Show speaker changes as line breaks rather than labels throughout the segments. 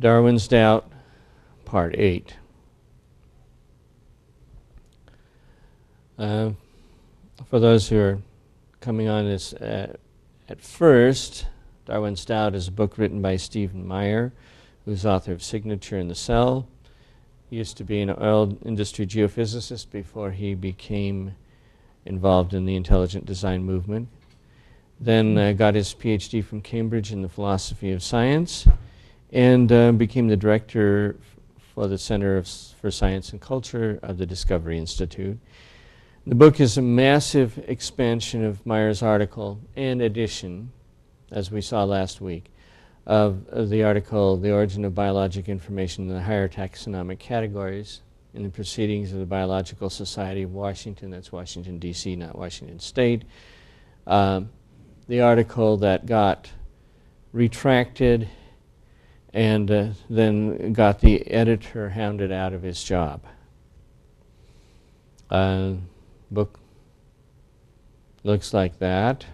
Darwin's Doubt, Part 8. Uh, for those who are coming on this uh, at first, Darwin's Doubt is a book written by Stephen Meyer, who's author of Signature in the Cell. He used to be an oil industry geophysicist before he became involved in the intelligent design movement. Then uh, got his PhD from Cambridge in the philosophy of science and uh, became the director for the Center of, for Science and Culture of the Discovery Institute. The book is a massive expansion of Meyer's article and edition, as we saw last week, of, of the article, The Origin of Biologic Information in the Higher Taxonomic Categories in the Proceedings of the Biological Society of Washington, that's Washington, D.C., not Washington State. Um, the article that got retracted and uh, then got the editor hounded out of his job. Uh, book looks like that.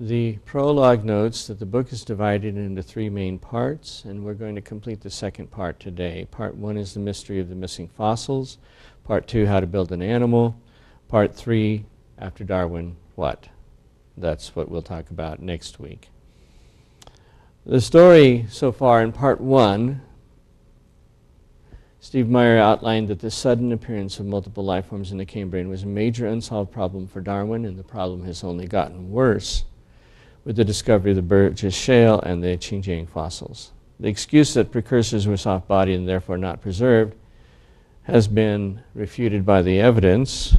The prologue notes that the book is divided into three main parts, and we're going to complete the second part today. Part one is the mystery of the missing fossils. Part two, how to build an animal. Part three, after Darwin, what? That's what we'll talk about next week. The story so far in part one Steve Meyer outlined that the sudden appearance of multiple life forms in the Cambrian was a major unsolved problem for Darwin, and the problem has only gotten worse with the discovery of the Burgess Shale and the Chengjiang fossils. The excuse that precursors were soft bodied and therefore not preserved has been refuted by the evidence,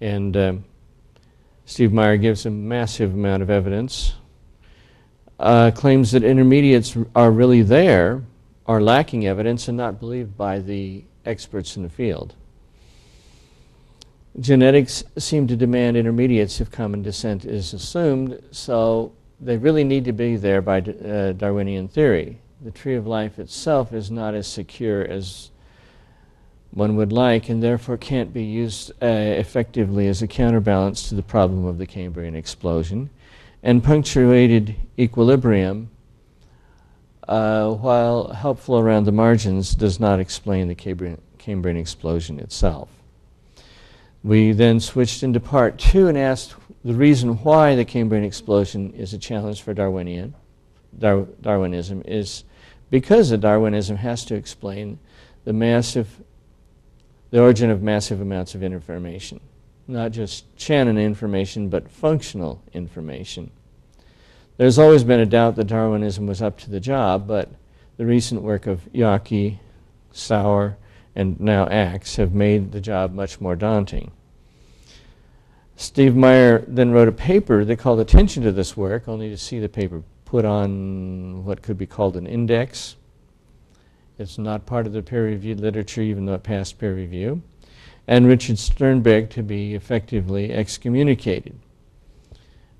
and um, Steve Meyer gives a massive amount of evidence. Uh, claims that intermediates are really there are lacking evidence and not believed by the experts in the field. Genetics seem to demand intermediates if common descent is assumed, so they really need to be there by uh, Darwinian theory. The tree of life itself is not as secure as one would like and therefore can't be used uh, effectively as a counterbalance to the problem of the Cambrian explosion. And punctuated equilibrium uh, while helpful around the margins, does not explain the Cambrian, Cambrian explosion itself. We then switched into part two and asked the reason why the Cambrian explosion is a challenge for Darwinian, Dar- Darwinism is because of Darwinism has to explain the massive, the origin of massive amounts of information, not just Shannon information, but functional information. There's always been a doubt that Darwinism was up to the job, but the recent work of Yockey, Sauer, and now Axe have made the job much more daunting. Steve Meyer then wrote a paper that called attention to this work, only to see the paper put on what could be called an index. It's not part of the peer reviewed literature, even though it passed peer review. And Richard Sternberg to be effectively excommunicated.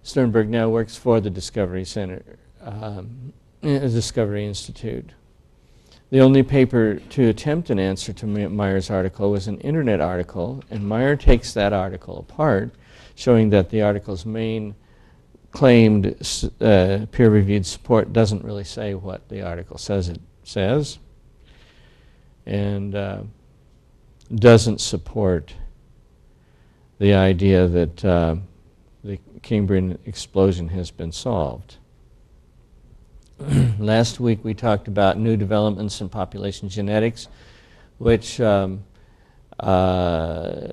Sternberg now works for the Discovery Center, um, Discovery Institute. The only paper to attempt an answer to Meyer's article was an internet article, and Meyer takes that article apart, showing that the article's main claimed uh, peer-reviewed support doesn't really say what the article says it says, and uh, doesn't support the idea that uh, the Cambrian explosion has been solved. Last week we talked about new developments in population genetics, which um, uh,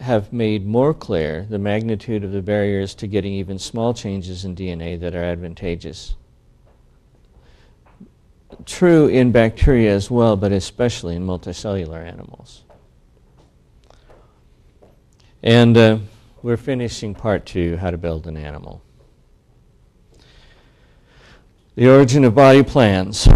have made more clear the magnitude of the barriers to getting even small changes in DNA that are advantageous. True in bacteria as well, but especially in multicellular animals. And uh, we're finishing part two how to build an animal. The origin of body plans.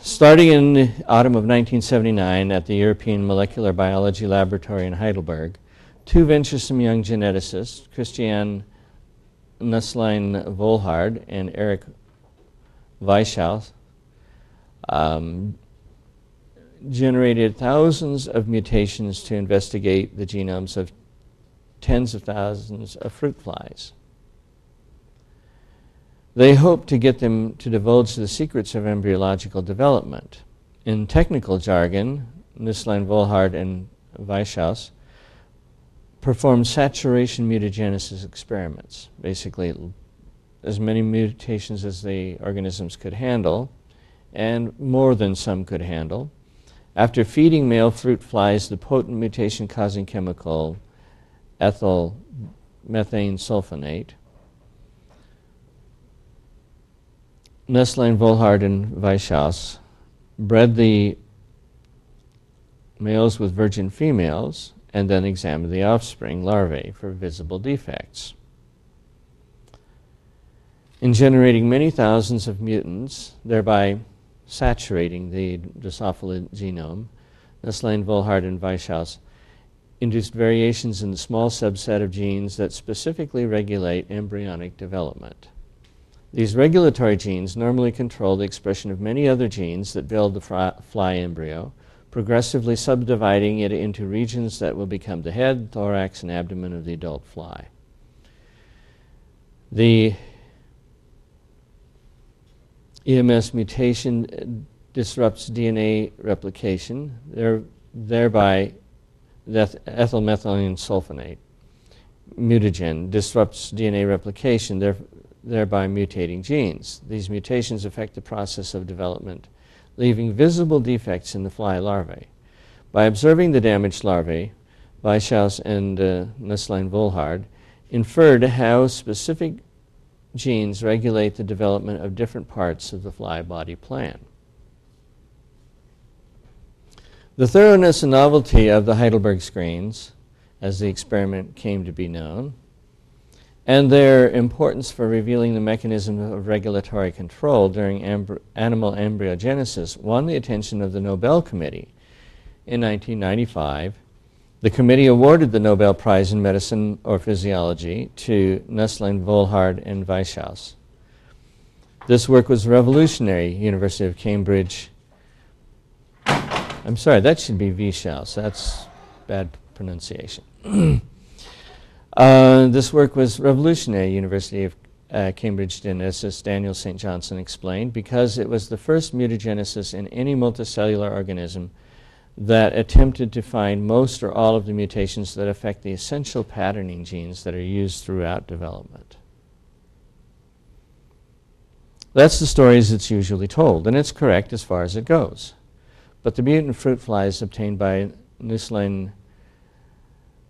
Starting in the autumn of 1979 at the European Molecular Biology Laboratory in Heidelberg, two venturesome young geneticists, Christian Nusslein Volhard and Eric Wieschaus, um, generated thousands of mutations to investigate the genomes of tens of thousands of fruit flies. They hoped to get them to divulge the secrets of embryological development. In technical jargon, Nusslein, Volhard, and Wieschaus performed saturation mutagenesis experiments, basically as many mutations as the organisms could handle, and more than some could handle. After feeding male fruit flies the potent mutation causing chemical ethyl methane sulfonate, Nusslein, Volhard, and Wieschaus bred the males with virgin females and then examined the offspring larvae for visible defects. In generating many thousands of mutants, thereby saturating the Drosophila genome, Nusslein, Volhard, and Wieschaus induced variations in the small subset of genes that specifically regulate embryonic development. These regulatory genes normally control the expression of many other genes that build the fly embryo, progressively subdividing it into regions that will become the head, thorax, and abdomen of the adult fly. The EMS mutation uh, disrupts DNA replication, there, thereby ethylmethylene sulfonate mutagen disrupts DNA replication, thereby mutating genes. These mutations affect the process of development, leaving visible defects in the fly larvae. By observing the damaged larvae, Wieschaus and uh, Nusslein Volhard inferred how specific genes regulate the development of different parts of the fly body plan. The thoroughness and novelty of the Heidelberg screens, as the experiment came to be known, and their importance for revealing the mechanism of regulatory control during animal embryogenesis won the attention of the Nobel Committee in 1995 the committee awarded the Nobel Prize in Medicine or Physiology to Nusslein, Volhard, and Wieschaus. This work was revolutionary, University of Cambridge. I'm sorry, that should be Wieschaus. That's bad pronunciation. uh, this work was revolutionary, University of uh, Cambridge geneticist Daniel St. Johnston explained, because it was the first mutagenesis in any multicellular organism that attempted to find most or all of the mutations that affect the essential patterning genes that are used throughout development. That's the story as it's usually told, and it's correct as far as it goes. But the mutant fruit flies obtained by Nusslein,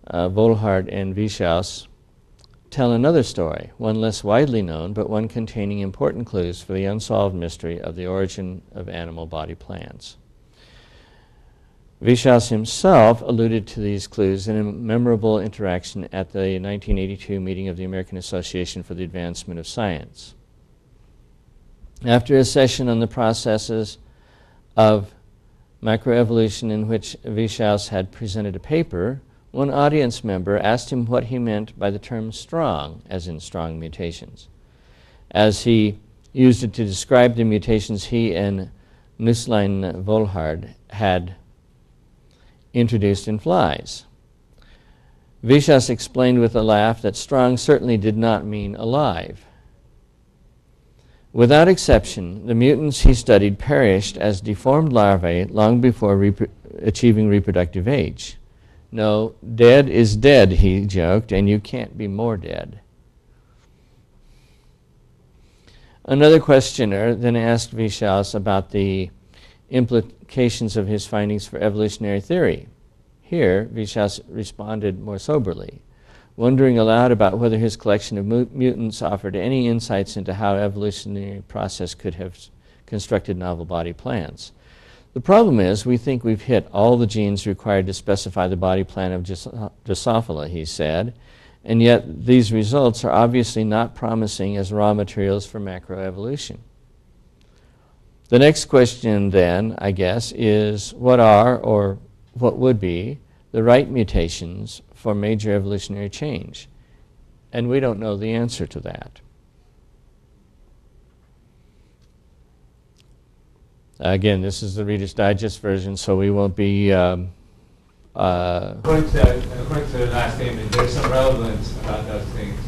uh, Volhard, and Wieschaus tell another story, one less widely known, but one containing important clues for the unsolved mystery of the origin of animal body plans. Wieschaus himself alluded to these clues in a memorable interaction at the 1982 meeting of the American Association for the Advancement of Science. After a session on the processes of macroevolution in which Wieschaus had presented a paper, one audience member asked him what he meant by the term strong, as in strong mutations, as he used it to describe the mutations he and Nusslein Volhard had introduced in flies. Wieschaus explained with a laugh that strong certainly did not mean alive. Without exception, the mutants he studied perished as deformed larvae long before achieving reproductive age. No, dead is dead, he joked, and you can't be more dead. Another questioner then asked Wieschaus about the implications of his findings for evolutionary theory. Here, Wieschaus responded more soberly, wondering aloud about whether his collection of mu mutants offered any insights into how evolutionary process could have constructed novel body plans. The problem is, we think we've hit all the genes required to specify the body plan of Drosophila, he said, and yet these results are obviously not promising as raw materials for macroevolution. The next question, then, I guess, is what are or what would be the right mutations for major evolutionary change? And we don't know the answer to that. Again, this is the Reader's Digest version, so we won't be. Um,
uh, according, to, according to the last statement, there's some relevance about those things.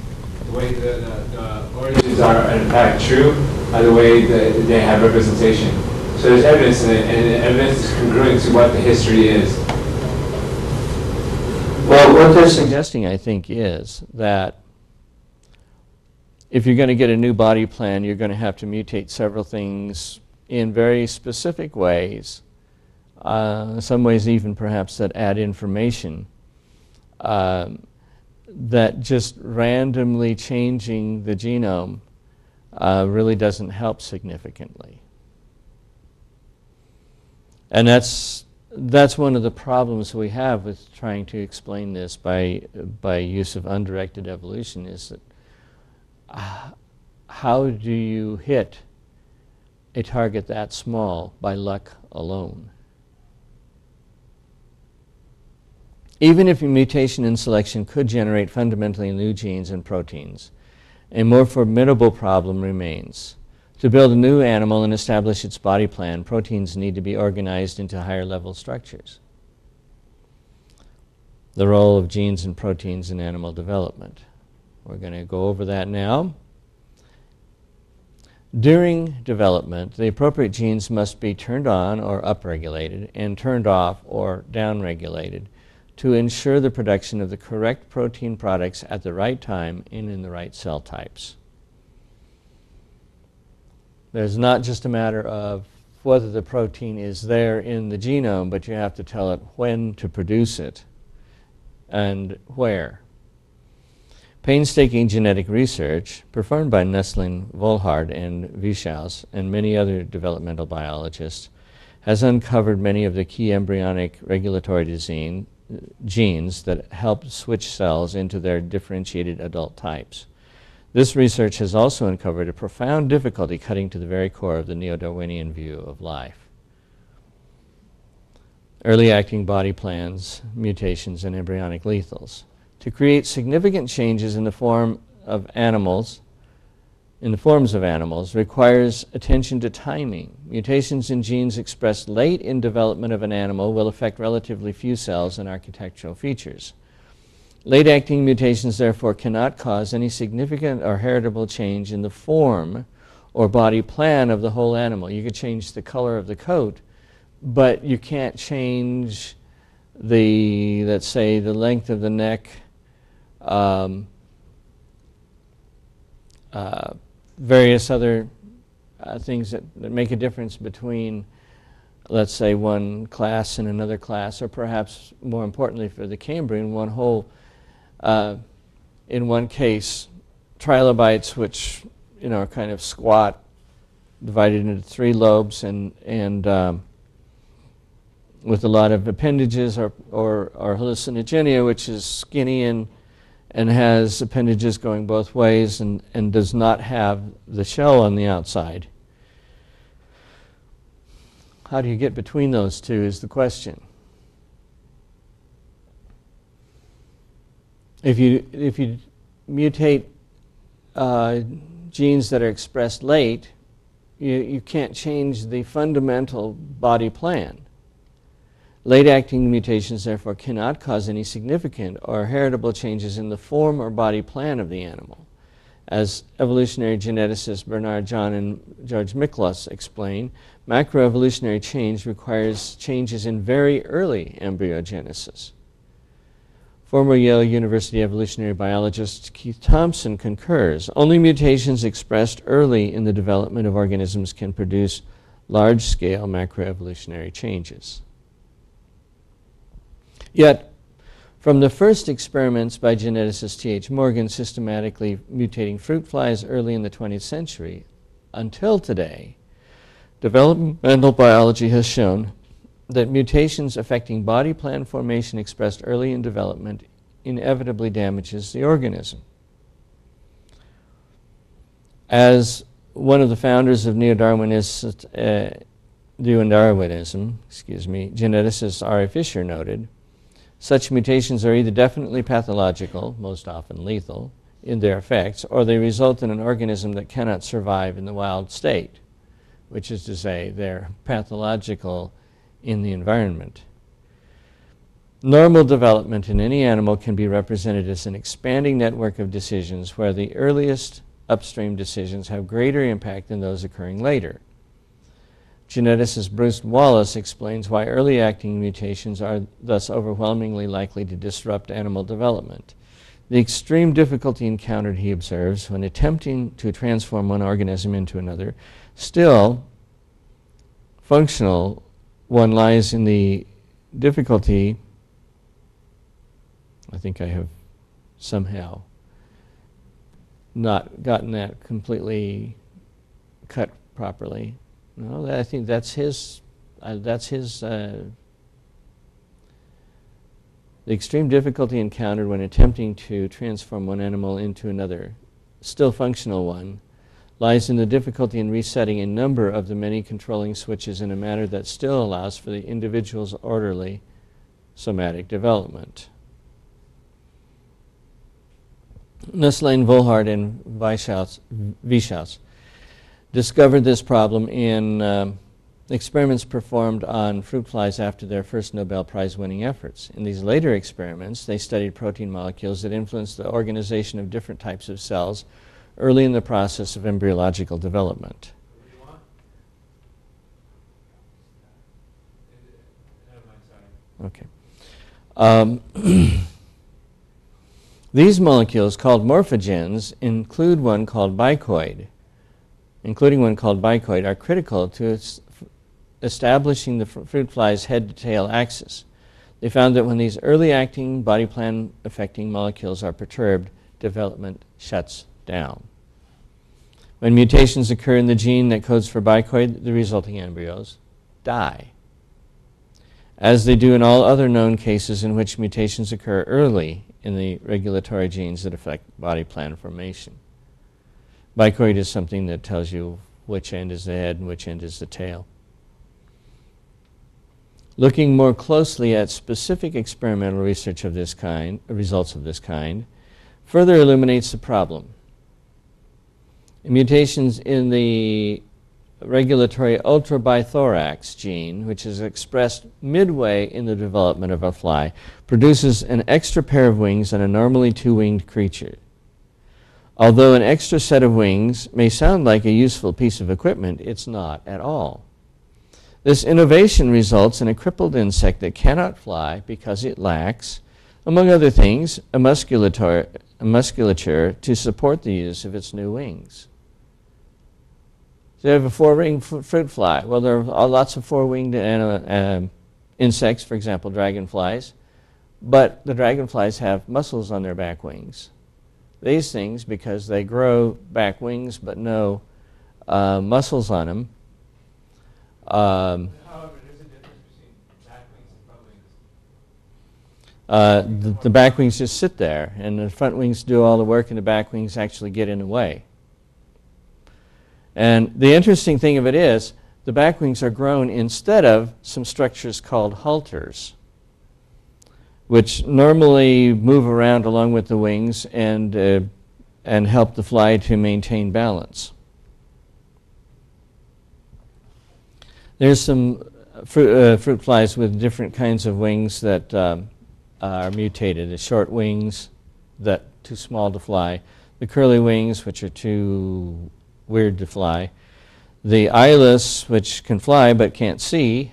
the way the, the, the origins are in fact true by the way that they have representation. So there's evidence in it, and the evidence is congruent to what the history is.
What they're suggesting, I think, is that if you're going to get a new body plan, you're going to have to mutate several things in very specific ways, uh, some ways even perhaps that add information. Um, that just randomly changing the genome uh, really doesn't help significantly. And that's, that's one of the problems we have with trying to explain this by, by use of undirected evolution is that uh, how do you hit a target that small by luck alone? Even if mutation in selection could generate fundamentally new genes and proteins, a more formidable problem remains. To build a new animal and establish its body plan, proteins need to be organized into higher level structures. The role of genes and proteins in animal development. We're going to go over that now. During development, the appropriate genes must be turned on or upregulated and turned off or downregulated to ensure the production of the correct protein products at the right time and in the right cell types. There's not just a matter of whether the protein is there in the genome, but you have to tell it when to produce it and where. Painstaking genetic research performed by Nusslein, Volhard, and Wieschaus and many other developmental biologists has uncovered many of the key embryonic regulatory design, genes that help switch cells into their differentiated adult types. This research has also uncovered a profound difficulty cutting to the very core of the neo-Darwinian view of life. Early acting body plans, mutations, and embryonic lethals. To create significant changes in the form of animals in the forms of animals requires attention to timing. Mutations in genes expressed late in development of an animal will affect relatively few cells and architectural features. Late-acting mutations, therefore, cannot cause any significant or heritable change in the form or body plan of the whole animal. You could change the color of the coat, but you can't change the, let's say, the length of the neck, um, uh, various other uh, things that, that make a difference between, let's say, one class and another class, or perhaps more importantly for the Cambrian, one whole, uh, in one case, trilobites, which you know are kind of squat, divided into three lobes, and and um, with a lot of appendages, or, or or hallucinogenia, which is skinny and and has appendages going both ways and, and does not have the shell on the outside. How do you get between those two is the question. If you, if you mutate uh, genes that are expressed late, you, you can't change the fundamental body plan. Late-acting mutations, therefore, cannot cause any significant or heritable changes in the form or body plan of the animal. As evolutionary geneticists Bernard John and George Miklos explain, macroevolutionary change requires changes in very early embryogenesis. Former Yale University evolutionary biologist Keith Thomson concurs. Only mutations expressed early in the development of organisms can produce large-scale macroevolutionary changes. Yet, from the first experiments by geneticist T.H. Morgan systematically mutating fruit flies early in the 20th century until today, developmental biology has shown that mutations affecting body plan formation expressed early in development inevitably damages the organism. As one of the founders of neo-Darwinism, uh, Darwinism, excuse me, geneticist R.A. Fisher noted, such mutations are either definitely pathological, most often lethal, in their effects, or they result in an organism that cannot survive in the wild state, which is to say, they're pathological in the environment. Normal development in any animal can be represented as an expanding network of decisions where the earliest upstream decisions have greater impact than those occurring later. Geneticist Bruce Wallace explains why early acting mutations are thus overwhelmingly likely to disrupt animal development. The extreme difficulty encountered, he observes, when attempting to transform one organism into another, still functional one lies in the difficulty I think I have somehow not gotten that completely cut properly. No, I think that's his. Uh, that's his. Uh, the extreme difficulty encountered when attempting to transform one animal into another, still functional one, lies in the difficulty in resetting a number of the many controlling switches in a manner that still allows for the individual's orderly somatic development. Nusslein, Volhard, and Wieschaus discovered this problem in um, experiments performed on fruit flies after their first Nobel Prize winning efforts. In these later experiments, they studied protein molecules that influence the organization of different types of cells early in the process of embryological development. Okay. Um, These molecules, called morphogens, include one called bicoid. Including one called bicoid, are critical to establishing the fruit fly's head to tail axis. They found that when these early acting body plan affecting molecules are perturbed, development shuts down. When mutations occur in the gene that codes for bicoid, the resulting embryos die. As they do in all other known cases in which mutations occur early in the regulatory genes that affect body plan formation. Bicoid is something that tells you which end is the head and which end is the tail. Looking more closely at specific experimental research of this kind, results of this kind, further illuminates the problem. Mutations in the regulatory ultrabithorax gene, which is expressed midway in the development of a fly, produces an extra pair of wings on a normally two winged creature. Although an extra set of wings may sound like a useful piece of equipment, it's not at all. This innovation results in a crippled insect that cannot fly because it lacks, among other things, a musculature to support the use of its new wings. You have a four-winged fruit fly. Well, there are lots of four-winged uh, insects, for example, dragonflies, but the dragonflies have muscles on their back wings. These things, because they grow back wings but no uh, muscles on them. Um, uh, the, the back wings just sit there, and the front wings do all the work, and the back wings actually get in the way. And the interesting thing of it is, the back wings are grown instead of some structures called halters, which normally move around along with the wings and, uh, and help the fly to maintain balance. There's some fruit, uh, fruit flies with different kinds of wings that um, are mutated. The short wings that too small to fly, the curly wings, which are too weird to fly. The eyeless, which can fly but can't see,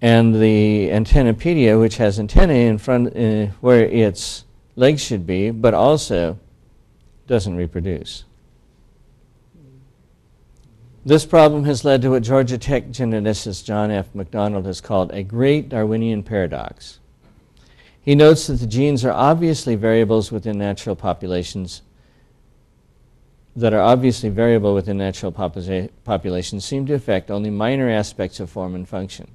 and the antennapedia, which has antennae in front uh, where its legs should be, but also doesn't reproduce. This problem has led to what Georgia Tech geneticist John F. McDonald has called a great Darwinian paradox. He notes that the genes are obviously variables within natural populations that are obviously variable within natural populations seem to affect only minor aspects of form and function.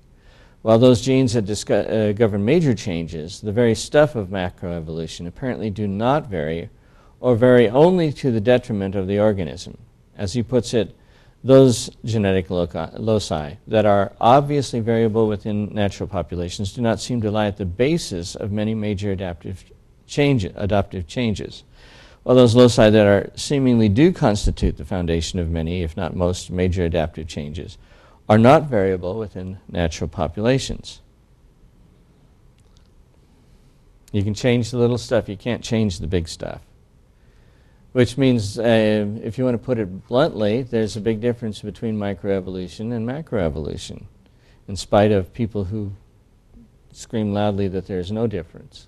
While those genes that uh, govern major changes, the very stuff of macroevolution, apparently do not vary or vary only to the detriment of the organism. As he puts it, those genetic loci that are obviously variable within natural populations do not seem to lie at the basis of many major adaptive, change, adaptive changes while those loci that are seemingly do constitute the foundation of many, if not most, major adaptive changes, are not variable within natural populations. You can change the little stuff, you can't change the big stuff. Which means, uh, if you want to put it bluntly, there's a big difference between microevolution and macroevolution, in spite of people who scream loudly that there's no difference.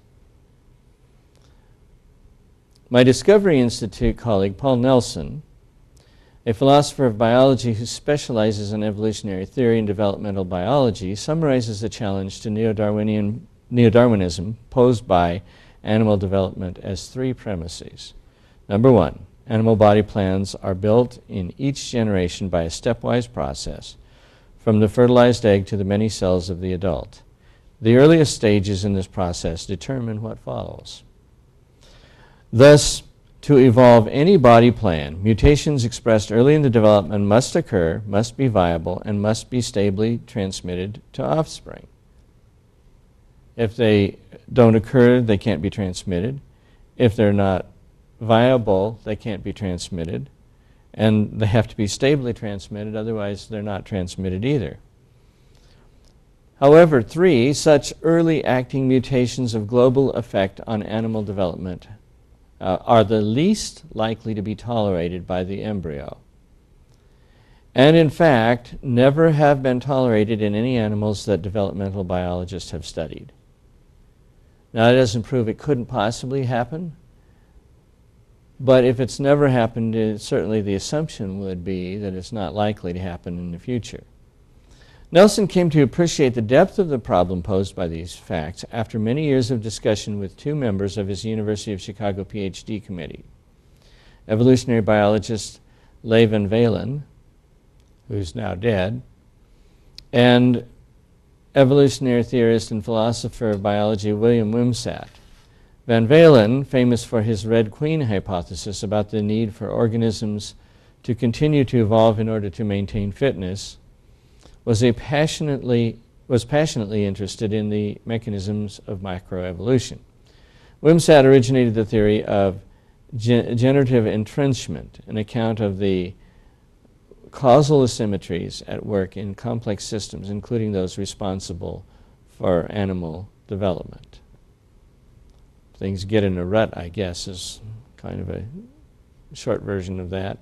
My Discovery Institute colleague, Paul Nelson, a philosopher of biology who specializes in evolutionary theory and developmental biology, summarizes the challenge to neo-Darwinian, neo-Darwinism posed by animal development as three premises. Number one, animal body plans are built in each generation by a stepwise process, from the fertilized egg to the many cells of the adult. The earliest stages in this process determine what follows. Thus, to evolve any body plan, mutations expressed early in the development must occur, must be viable, and must be stably transmitted to offspring. If they don't occur, they can't be transmitted. If they're not viable, they can't be transmitted. And they have to be stably transmitted, otherwise, they're not transmitted either. However, three such early acting mutations of global effect on animal development uh, are the least likely to be tolerated by the embryo. And in fact, never have been tolerated in any animals that developmental biologists have studied. Now, that doesn't prove it couldn't possibly happen, but if it's never happened, it, certainly the assumption would be that it's not likely to happen in the future. Nelson came to appreciate the depth of the problem posed by these facts after many years of discussion with two members of his University of Chicago PhD committee evolutionary biologist Leigh Van Valen, who's now dead, and evolutionary theorist and philosopher of biology William Wimsatt. Van Valen, famous for his Red Queen hypothesis about the need for organisms to continue to evolve in order to maintain fitness, was, a passionately, was passionately interested in the mechanisms of microevolution. Wimsatt originated the theory of gen- generative entrenchment, an account of the causal asymmetries at work in complex systems, including those responsible for animal development. Things get in a rut, I guess, is kind of a short version of that.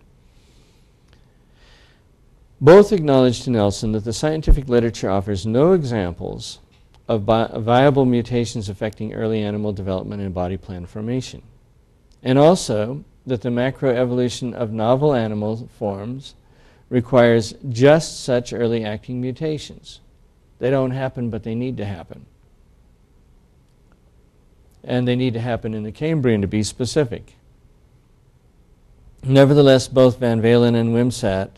Both acknowledged to Nelson that the scientific literature offers no examples of viable mutations affecting early animal development and body plan formation, and also that the macroevolution of novel animal forms requires just such early acting mutations. They don't happen, but they need to happen. And they need to happen in the Cambrian to be specific. Nevertheless, both Van Valen and Wimsatt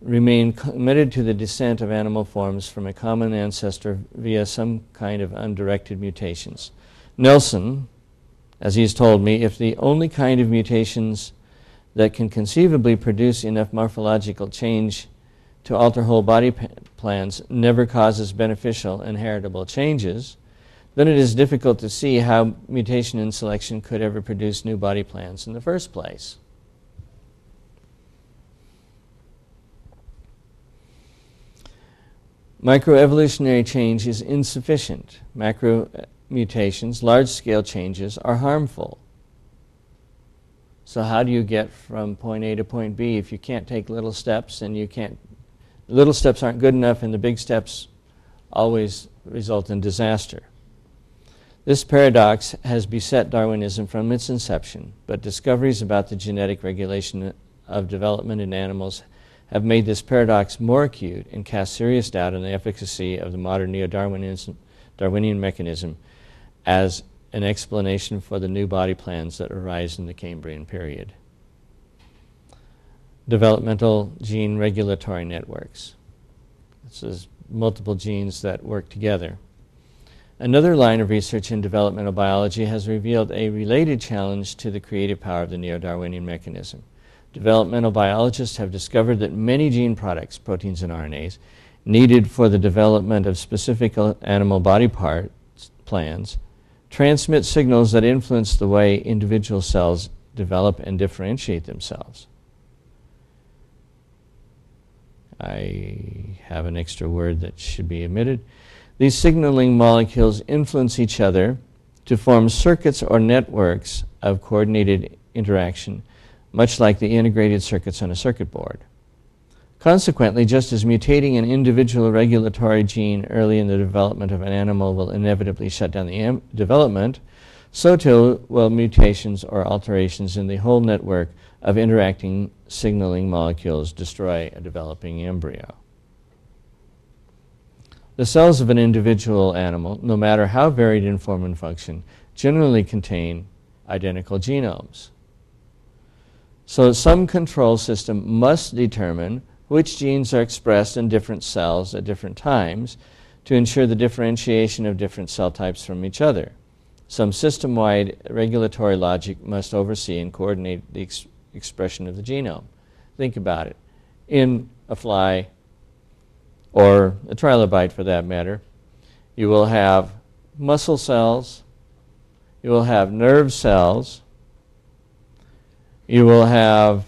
remain committed to the descent of animal forms from a common ancestor via some kind of undirected mutations. Nelson, as he's told me, if the only kind of mutations that can conceivably produce enough morphological change to alter whole body plans never causes beneficial inheritable changes, then it is difficult to see how mutation and selection could ever produce new body plans in the first place. Microevolutionary change is insufficient. Macro mutations, large scale changes, are harmful. So, how do you get from point A to point B if you can't take little steps and you can't? Little steps aren't good enough, and the big steps always result in disaster. This paradox has beset Darwinism from its inception, but discoveries about the genetic regulation of development in animals have made this paradox more acute and cast serious doubt on the efficacy of the modern neo-Darwinian mechanism as an explanation for the new body plans that arise in the Cambrian period. Developmental gene regulatory networks. This is multiple genes that work together. Another line of research in developmental biology has revealed a related challenge to the creative power of the neo-Darwinian mechanism. Developmental biologists have discovered that many gene products, proteins and RNAs, needed for the development of specific animal body parts plans transmit signals that influence the way individual cells develop and differentiate themselves. I have an extra word that should be omitted. These signaling molecules influence each other to form circuits or networks of coordinated interaction, much like the integrated circuits on a circuit board. Consequently, just as mutating an individual regulatory gene early in the development of an animal will inevitably shut down the development, so too will mutations or alterations in the whole network of interacting signaling molecules destroy a developing embryo. The cells of an individual animal, no matter how varied in form and function, generally contain identical genomes. So some control system must determine which genes are expressed in different cells at different times to ensure the differentiation of different cell types from each other. Some system wide regulatory logic must oversee and coordinate the ex- expression of the genome. Think about it. In a fly, or a trilobite for that matter, you will have muscle cells, you will have nerve cells, you will have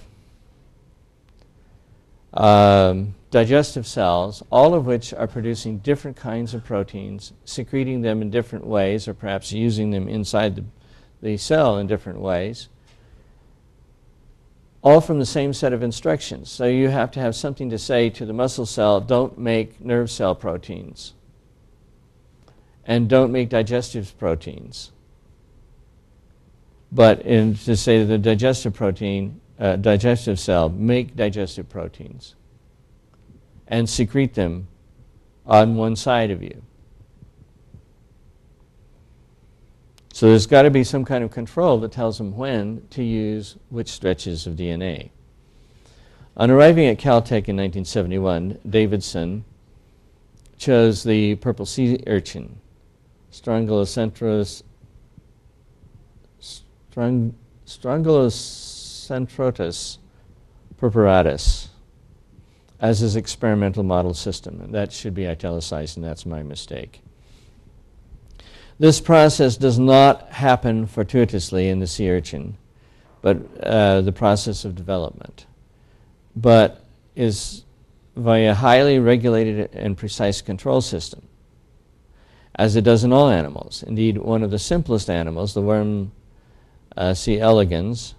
um, digestive cells, all of which are producing different kinds of proteins, secreting them in different ways, or perhaps using them inside the, the cell in different ways, all from the same set of instructions. So you have to have something to say to the muscle cell don't make nerve cell proteins, and don't make digestive proteins. But in, to say to the digestive protein, uh, digestive cell, make digestive proteins and secrete them on one side of you. So there's got to be some kind of control that tells them when to use which stretches of DNA. On arriving at Caltech in 1971, Davidson chose the purple sea urchin, Strongylocentrus strong, Strongylocentrotus purpuratus as his experimental model system. And that should be italicized, and that's my mistake. This process does not happen fortuitously in the sea urchin, but uh, the process of development, but is via a highly regulated and precise control system, as it does in all animals. Indeed, one of the simplest animals, the worm uh, C. elegans,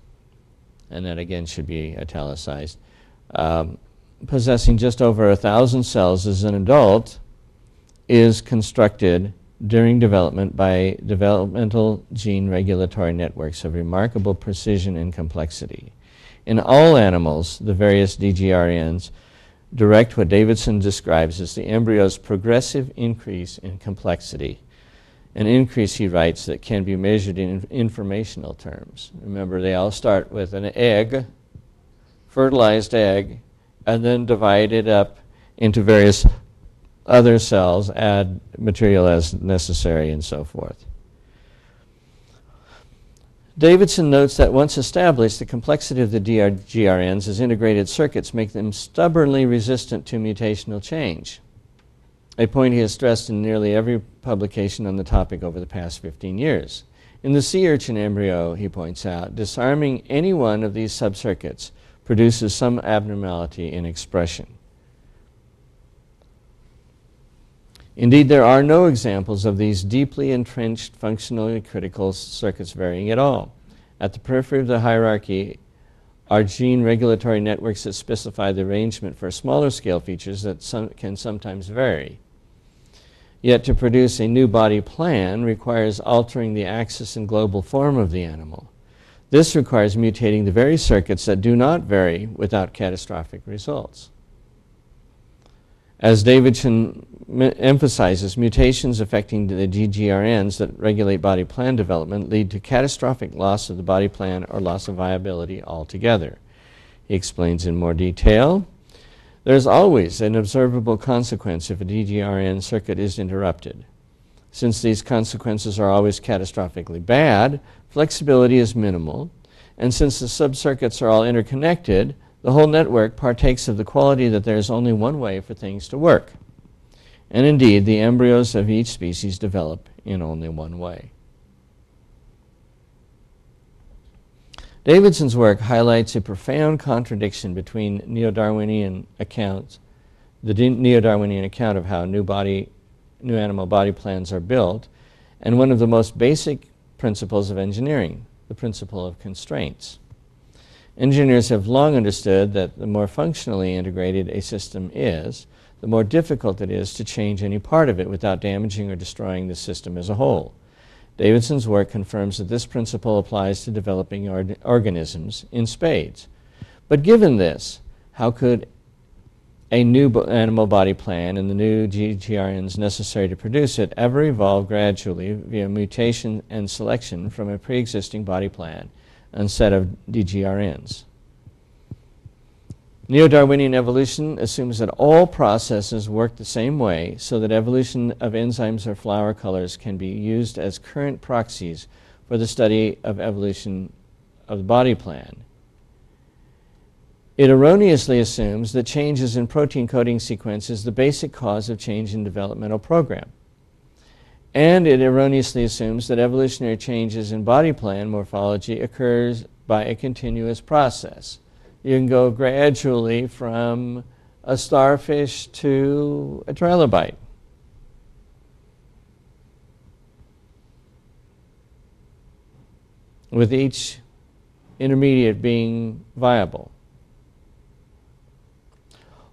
and that again should be italicized, um, possessing just over a thousand cells as an adult, is constructed during development by developmental gene regulatory networks of remarkable precision and complexity. In all animals, the various DGRNs direct what Davidson describes as the embryo's progressive increase in complexity an increase, he writes, that can be measured in informational terms. Remember, they all start with an egg, fertilized egg, and then divide it up into various other cells, add material as necessary, and so forth. Davidson notes that once established, the complexity of the DRGRNs as integrated circuits make them stubbornly resistant to mutational change a point he has stressed in nearly every publication on the topic over the past 15 years. In the sea urchin embryo, he points out, disarming any one of these subcircuits produces some abnormality in expression. Indeed, there are no examples of these deeply entrenched functionally critical circuits varying at all. At the periphery of the hierarchy are gene regulatory networks that specify the arrangement for smaller scale features that some, can sometimes vary. Yet to produce a new body plan requires altering the axis and global form of the animal. This requires mutating the very circuits that do not vary without catastrophic results. As Davidson emphasizes, mutations affecting the DGRNs that regulate body plan development lead to catastrophic loss of the body plan or loss of viability altogether. He explains in more detail. There's always an observable consequence if a DGRN circuit is interrupted. Since these consequences are always catastrophically bad, flexibility is minimal, and since the subcircuits are all interconnected, the whole network partakes of the quality that there is only one way for things to work. And indeed, the embryos of each species develop in only one way. Davidson's work highlights a profound contradiction between neo-Darwinian accounts, the neo-Darwinian account of how new body, new animal body plans are built, and one of the most basic principles of engineering, the principle of constraints. Engineers have long understood that the more functionally integrated a system is, the more difficult it is to change any part of it without damaging or destroying the system as a whole. Davidson's work confirms that this principle applies to developing or organisms in spades. But given this, how could a new bo- animal body plan and the new DGRNs necessary to produce it ever evolve gradually via mutation and selection from a pre existing body plan and set of DGRNs? Neo Darwinian evolution assumes that all processes work the same way so that evolution of enzymes or flower colors can be used as current proxies for the study of evolution of the body plan. It erroneously assumes that changes in protein coding sequence is the basic cause of change in developmental program. And it erroneously assumes that evolutionary changes in body plan morphology occurs by a continuous process you can go gradually from a starfish to a trilobite. With each intermediate being viable.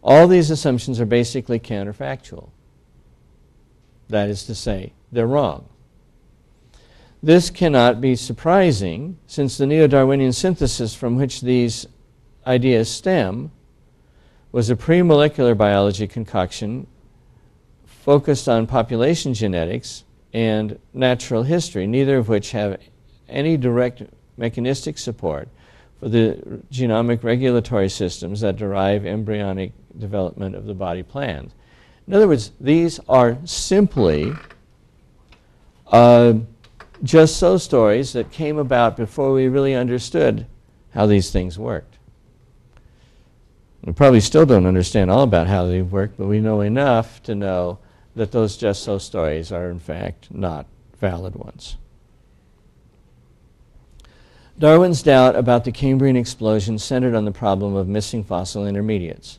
All these assumptions are basically counterfactual. That is to say, they're wrong. This cannot be surprising since the neo Darwinian synthesis from which these ideas stem was a pre-molecular biology concoction focused on population genetics and natural history, neither of which have any direct mechanistic support for the genomic regulatory systems that derive embryonic development of the body plan. In other words, these are simply uh, just so stories that came about before we really understood how these things worked. We probably still don't understand all about how they work, but we know enough to know that those just so stories are, in fact, not valid ones. Darwin's doubt about the Cambrian explosion centered on the problem of missing fossil intermediates.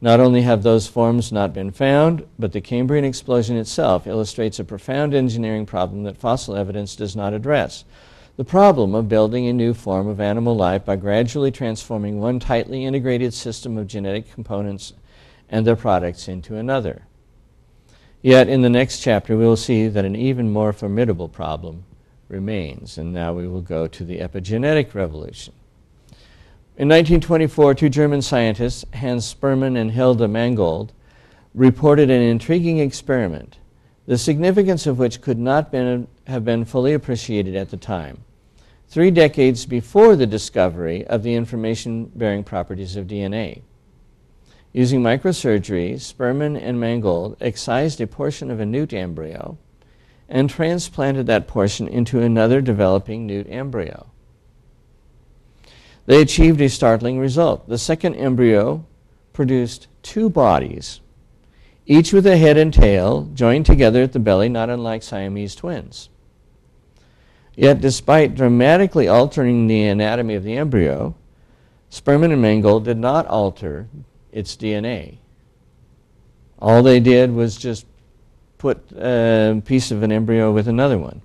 Not only have those forms not been found, but the Cambrian explosion itself illustrates a profound engineering problem that fossil evidence does not address the problem of building a new form of animal life by gradually transforming one tightly integrated system of genetic components and their products into another. Yet, in the next chapter, we will see that an even more formidable problem remains. And now we will go to the epigenetic revolution. In 1924, two German scientists, Hans Spemann and Hilde Mangold, reported an intriguing experiment, the significance of which could not been, have been fully appreciated at the time three decades before the discovery of the information bearing properties of DNA. Using microsurgery, Spemann and Mangold excised a portion of a newt embryo and transplanted that portion into another developing newt embryo. They achieved a startling result. The second embryo produced two bodies, each with a head and tail joined together at the belly, not unlike Siamese twins. Yet, despite dramatically altering the anatomy of the embryo, Spemann and Mangold did not alter its DNA. All they did was just put a piece of an embryo with another one.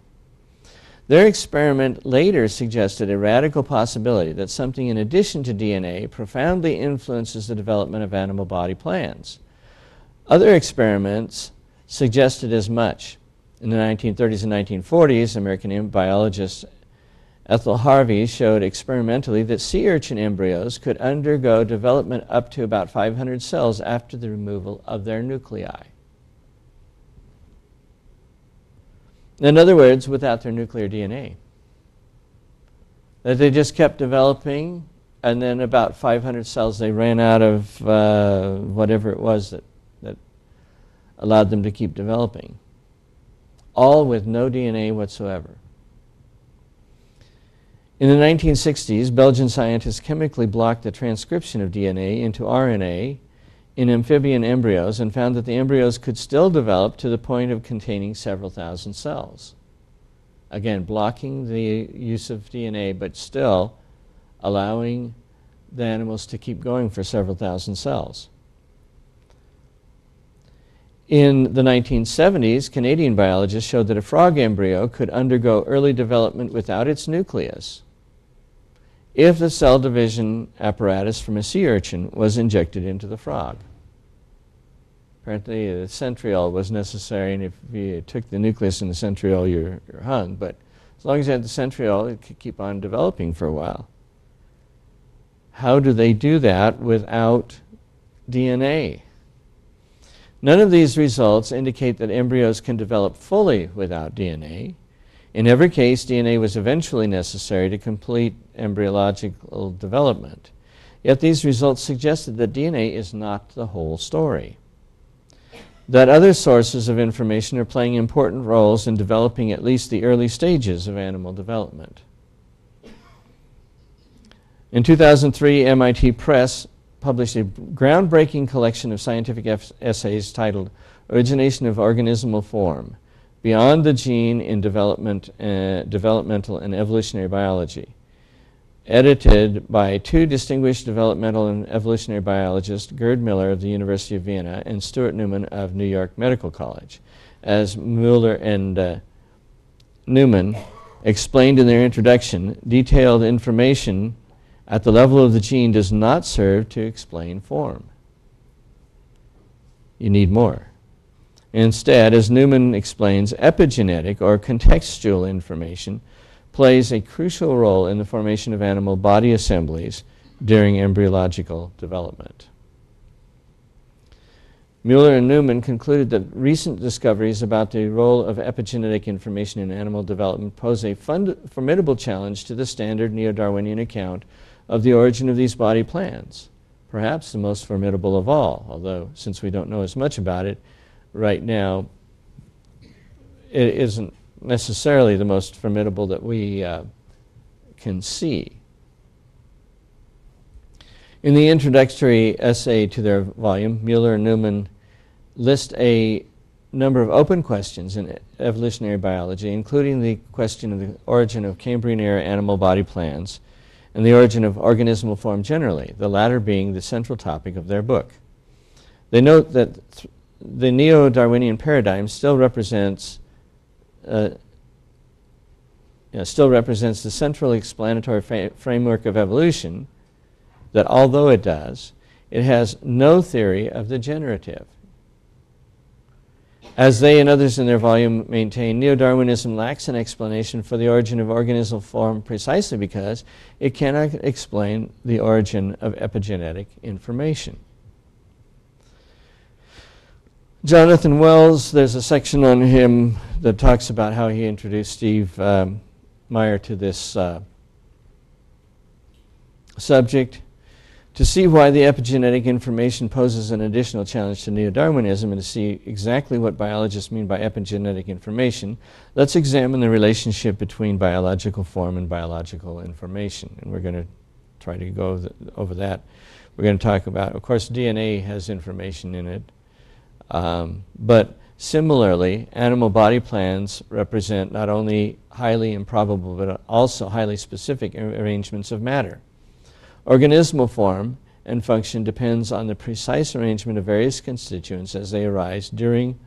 Their experiment later suggested a radical possibility that something in addition to DNA profoundly influences the development of animal body plans. Other experiments suggested as much. In the 1930s and 1940s, American biologist Ethel Harvey showed experimentally that sea urchin embryos could undergo development up to about 500 cells after the removal of their nuclei. In other words, without their nuclear DNA. That they just kept developing, and then about 500 cells they ran out of uh, whatever it was that, that allowed them to keep developing all with no DNA whatsoever. In the 1960s, Belgian scientists chemically blocked the transcription of DNA into RNA in amphibian embryos and found that the embryos could still develop to the point of containing several thousand cells. Again, blocking the use of DNA, but still allowing the animals to keep going for several thousand cells. In the 1970s, Canadian biologists showed that a frog embryo could undergo early development without its nucleus if the cell division apparatus from a sea urchin was injected into the frog. Apparently, the centriole was necessary, and if you took the nucleus in the centriole, you're, you're hung. But as long as you had the centriole, it could keep on developing for a while. How do they do that without DNA? None of these results indicate that embryos can develop fully without DNA. In every case, DNA was eventually necessary to complete embryological development. Yet these results suggested that DNA is not the whole story. That other sources of information are playing important roles in developing at least the early stages of animal development. In 2003, MIT Press published a groundbreaking collection of scientific essays titled Origination of Organismal Form Beyond the Gene in Development, uh, Developmental and Evolutionary Biology, edited by two distinguished developmental and evolutionary biologists, Gerd Mueller of the University of Vienna and Stuart Newman of New York Medical College. As Mueller and uh, Newman explained in their introduction, detailed information at the level of the gene does not serve to explain form. You need more. Instead, as Newman explains, epigenetic or contextual information plays a crucial role in the formation of animal body assemblies during embryological development. Mueller and Newman concluded that recent discoveries about the role of epigenetic information in animal development pose a formidable challenge to the standard neo Darwinian account of the origin of these body plans, perhaps the most formidable of all, although since we don't know as much about it right now, it isn't necessarily the most formidable that we uh, can see. In the introductory essay to their volume, Mueller and Newman list a number of open questions in evolutionary biology, including the question of the origin of Cambrian era animal body plans and the origin of organismal form generally, the latter being the central topic of their book. They note that th- the neo Darwinian paradigm still represents. Uh, still represents the central explanatory fa- framework of evolution, that although it does, it has no theory of the generative. As they and others in their volume maintain, Neo Darwinism lacks an explanation for the origin of organismal form precisely because it cannot explain the origin of epigenetic information. Jonathan Wells, there's a section on him that talks about how he introduced Steve um, Meyer to this uh, subject to see why the epigenetic information poses an additional challenge to neo Darwinism and to see exactly what biologists mean by epigenetic information, let's examine the relationship between biological form and biological information. And we're going to try to go over that. We're going to talk about, of course, DNA has information in it, um, but similarly, animal body plans represent not only highly improbable but also highly specific arrangements of matter. Organismal form and function depends on the precise arrangement of various constituents as they arise during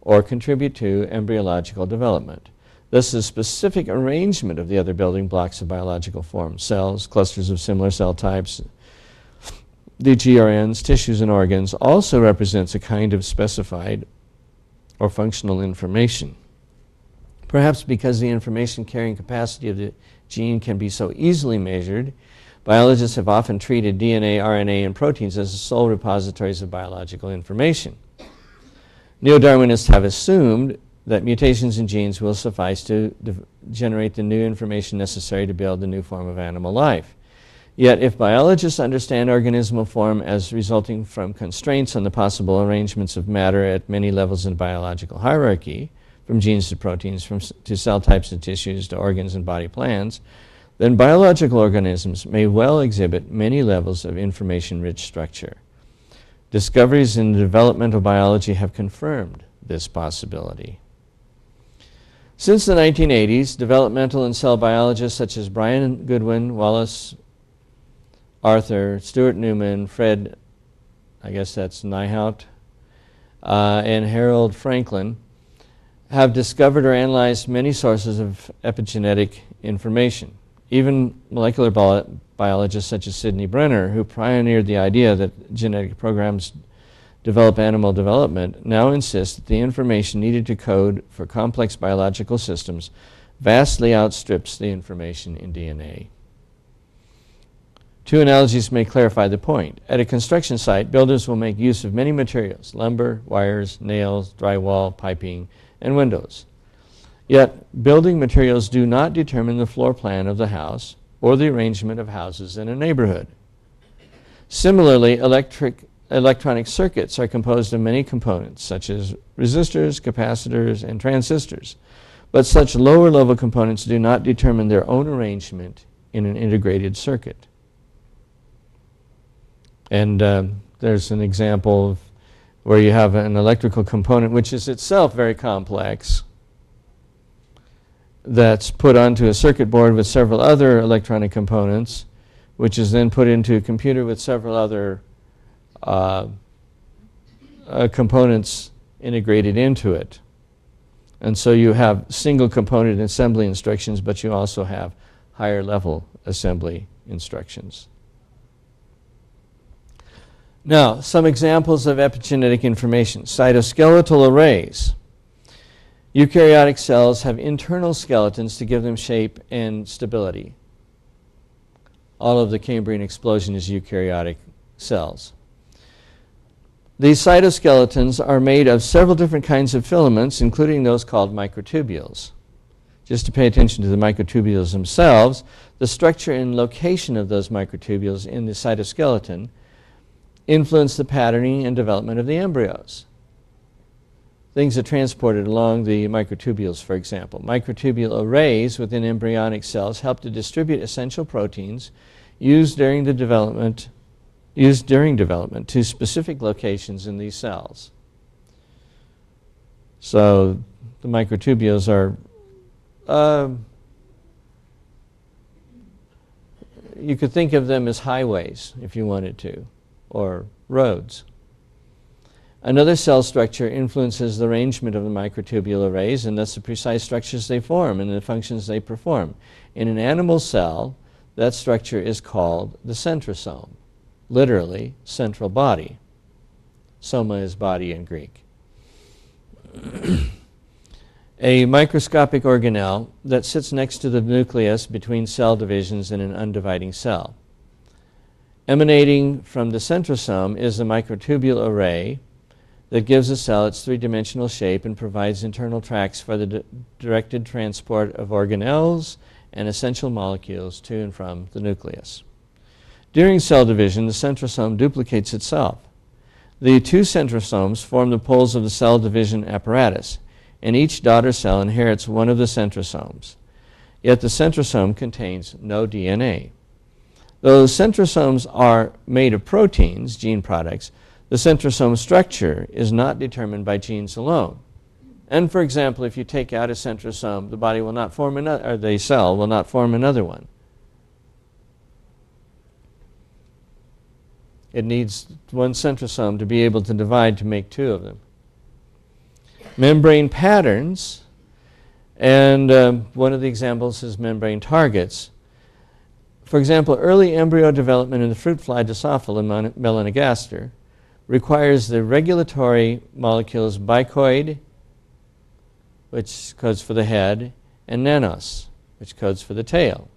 or contribute to embryological development. Thus, the specific arrangement of the other building blocks of biological form, cells, clusters of similar cell types, the GRNs, tissues, and organs, also represents a kind of specified or functional information. Perhaps because the information carrying capacity of the gene can be so easily measured, Biologists have often treated DNA, RNA, and proteins as the sole repositories of biological information. Neo Darwinists have assumed that mutations in genes will suffice to generate the new information necessary to build the new form of animal life. Yet, if biologists understand organismal form as resulting from constraints on the possible arrangements of matter at many levels in biological hierarchy, from genes to proteins, from to cell types and tissues to organs and body plans, then biological organisms may well exhibit many levels of information rich structure. Discoveries in developmental biology have confirmed this possibility. Since the 1980s, developmental and cell biologists such as Brian Goodwin, Wallace Arthur, Stuart Newman, Fred, I guess that's Nijhout, uh, and Harold Franklin have discovered or analyzed many sources of epigenetic information. Even molecular bio- biologists such as Sydney Brenner, who pioneered the idea that genetic programs develop animal development, now insist that the information needed to code for complex biological systems vastly outstrips the information in DNA. Two analogies may clarify the point. At a construction site, builders will make use of many materials lumber, wires, nails, drywall, piping, and windows. Yet, building materials do not determine the floor plan of the house or the arrangement of houses in a neighborhood. Similarly, electric, electronic circuits are composed of many components, such as resistors, capacitors, and transistors. But such lower level components do not determine their own arrangement in an integrated circuit. And uh, there's an example where you have an electrical component which is itself very complex that's put onto a circuit board with several other electronic components, which is then put into a computer with several other uh, uh, components integrated into it. And so you have single component assembly instructions, but you also have higher level assembly instructions. Now, some examples of epigenetic information. Cytoskeletal arrays. Eukaryotic cells have internal skeletons to give them shape and stability. All of the Cambrian explosion is eukaryotic cells. These cytoskeletons are made of several different kinds of filaments, including those called microtubules. Just to pay attention to the microtubules themselves, the structure and location of those microtubules in the cytoskeleton influence the patterning and development of the embryos. Things are transported along the microtubules, for example. Microtubule arrays within embryonic cells help to distribute essential proteins used during the development used during development to specific locations in these cells. So the microtubules are uh, you could think of them as highways if you wanted to or roads. Another cell structure influences the arrangement of the microtubule arrays and thus the precise structures they form and the functions they perform. In an animal cell, that structure is called the centrosome, literally, central body. Soma is body in Greek. a microscopic organelle that sits next to the nucleus between cell divisions in an undividing cell. Emanating from the centrosome is the microtubule array that gives a cell its three dimensional shape and provides internal tracks for the di- directed transport of organelles and essential molecules to and from the nucleus. During cell division, the centrosome duplicates itself. The two centrosomes form the poles of the cell division apparatus, and each daughter cell inherits one of the centrosomes. Yet the centrosome contains no DNA. Those centrosomes are made of proteins, gene products. The centrosome structure is not determined by genes alone. And for example, if you take out a centrosome, the body will not form another, or the cell will not form another one. It needs one centrosome to be able to divide to make two of them. Membrane patterns, and um, one of the examples is membrane targets for example, early embryo development in the fruit fly Drosophila melanogaster requires the regulatory molecules bicoid, which codes for the head, and nanos, which codes for the tail.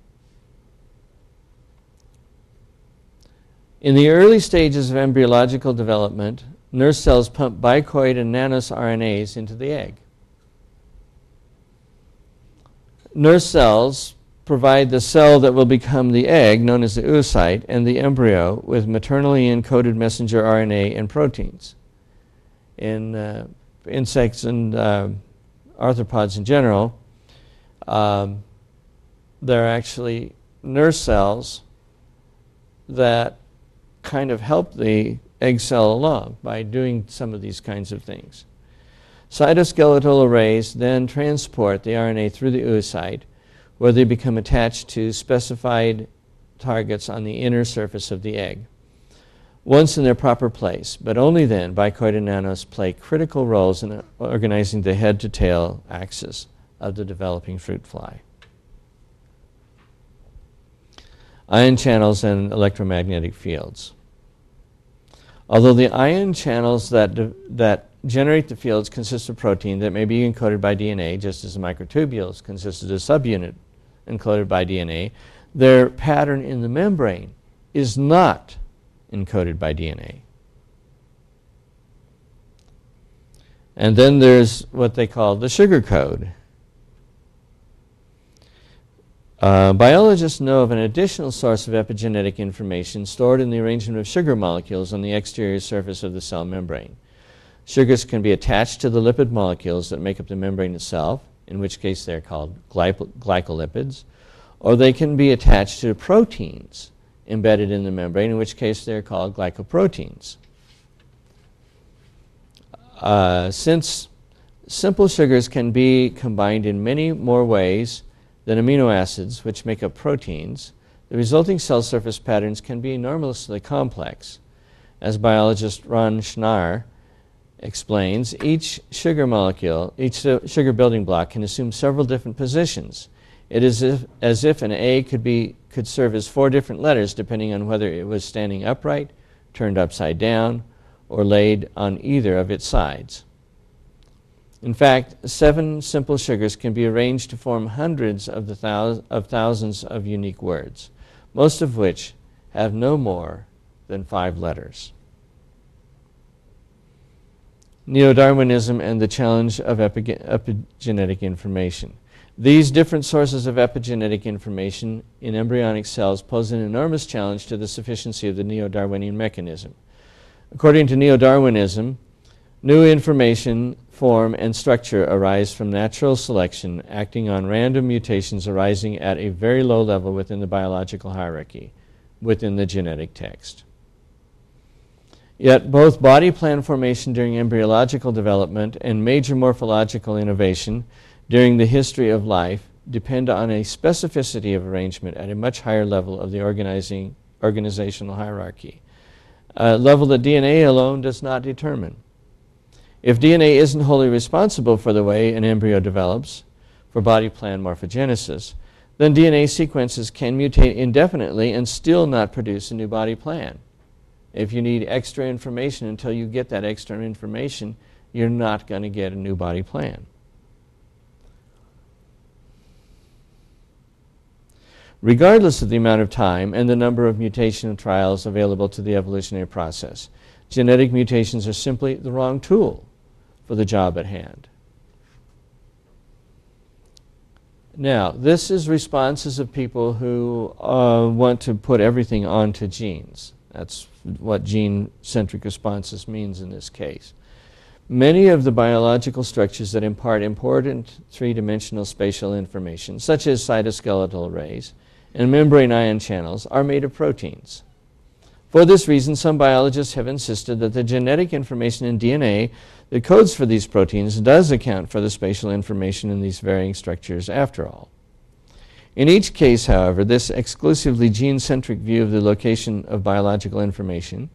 In the early stages of embryological development, nurse cells pump bicoid and nanos RNAs into the egg. Nurse cells provide the cell that will become the egg, known as the oocyte, and the embryo with maternally encoded messenger RNA and proteins. In uh, insects and uh, arthropods in general, um, there are actually nurse cells that kind of help the egg cell along by doing some of these kinds of things. Cytoskeletal arrays then transport the RNA through the oocyte where they become attached to specified targets on the inner surface of the egg. once in their proper place, but only then bicoid and nanos play critical roles in organizing the head to tail axis of the developing fruit fly. Ion channels and electromagnetic fields. Although the ion channels that, that generate the fields consist of protein that may be encoded by DNA, just as the microtubules consist of a subunit encoded by DNA, their pattern in the membrane is not encoded by DNA. And then there's what they call the sugar code. Uh, biologists know of an additional source of epigenetic information stored in the arrangement of sugar molecules on the exterior surface of the cell membrane. Sugars can be attached to the lipid molecules that make up the membrane itself, in which case they're called glycolipids, or they can be attached to proteins embedded in the membrane, in which case they're called glycoproteins. Uh, since simple sugars can be combined in many more ways than amino acids, which make up proteins, the resulting cell surface patterns can be enormously complex. As biologist Ron Schnaar explains, each sugar molecule, each sugar building block can assume several different positions. It is if, as if an A could, be, could serve as four different letters depending on whether it was standing upright, turned upside down, or laid on either of its sides. In fact, seven simple sugars can be arranged to form hundreds of, the of thousands of unique words, most of which have no more than five letters. Neo Darwinism and the challenge of epige- epigenetic information. These different sources of epigenetic information in embryonic cells pose an enormous challenge to the sufficiency of the neo Darwinian mechanism. According to neo Darwinism, new information form, and structure arise from natural selection acting on random mutations arising at a very low level within the biological hierarchy, within the genetic text. Yet both body plan formation during embryological development and major morphological innovation during the history of life depend on a specificity of arrangement at a much higher level of the organizing, organizational hierarchy, a level that DNA alone does not determine. If DNA isn't wholly responsible for the way an embryo develops, for body plan morphogenesis, then DNA sequences can mutate indefinitely and still not produce a new body plan. If you need extra information until you get that extra information, you're not going to get a new body plan. Regardless of the amount of time and the number of mutation trials available to the evolutionary process, genetic mutations are simply the wrong tool for the job at hand. Now, this is responses of people who uh, want to put everything onto genes. That's what gene centric responses means in this case. Many of the biological structures that impart important three dimensional spatial information, such as cytoskeletal arrays and membrane ion channels, are made of proteins. For this reason, some biologists have insisted that the genetic information in DNA that codes for these proteins does account for the spatial information in these varying structures after all. In each case, however, this exclusively gene centric view of the location of biological information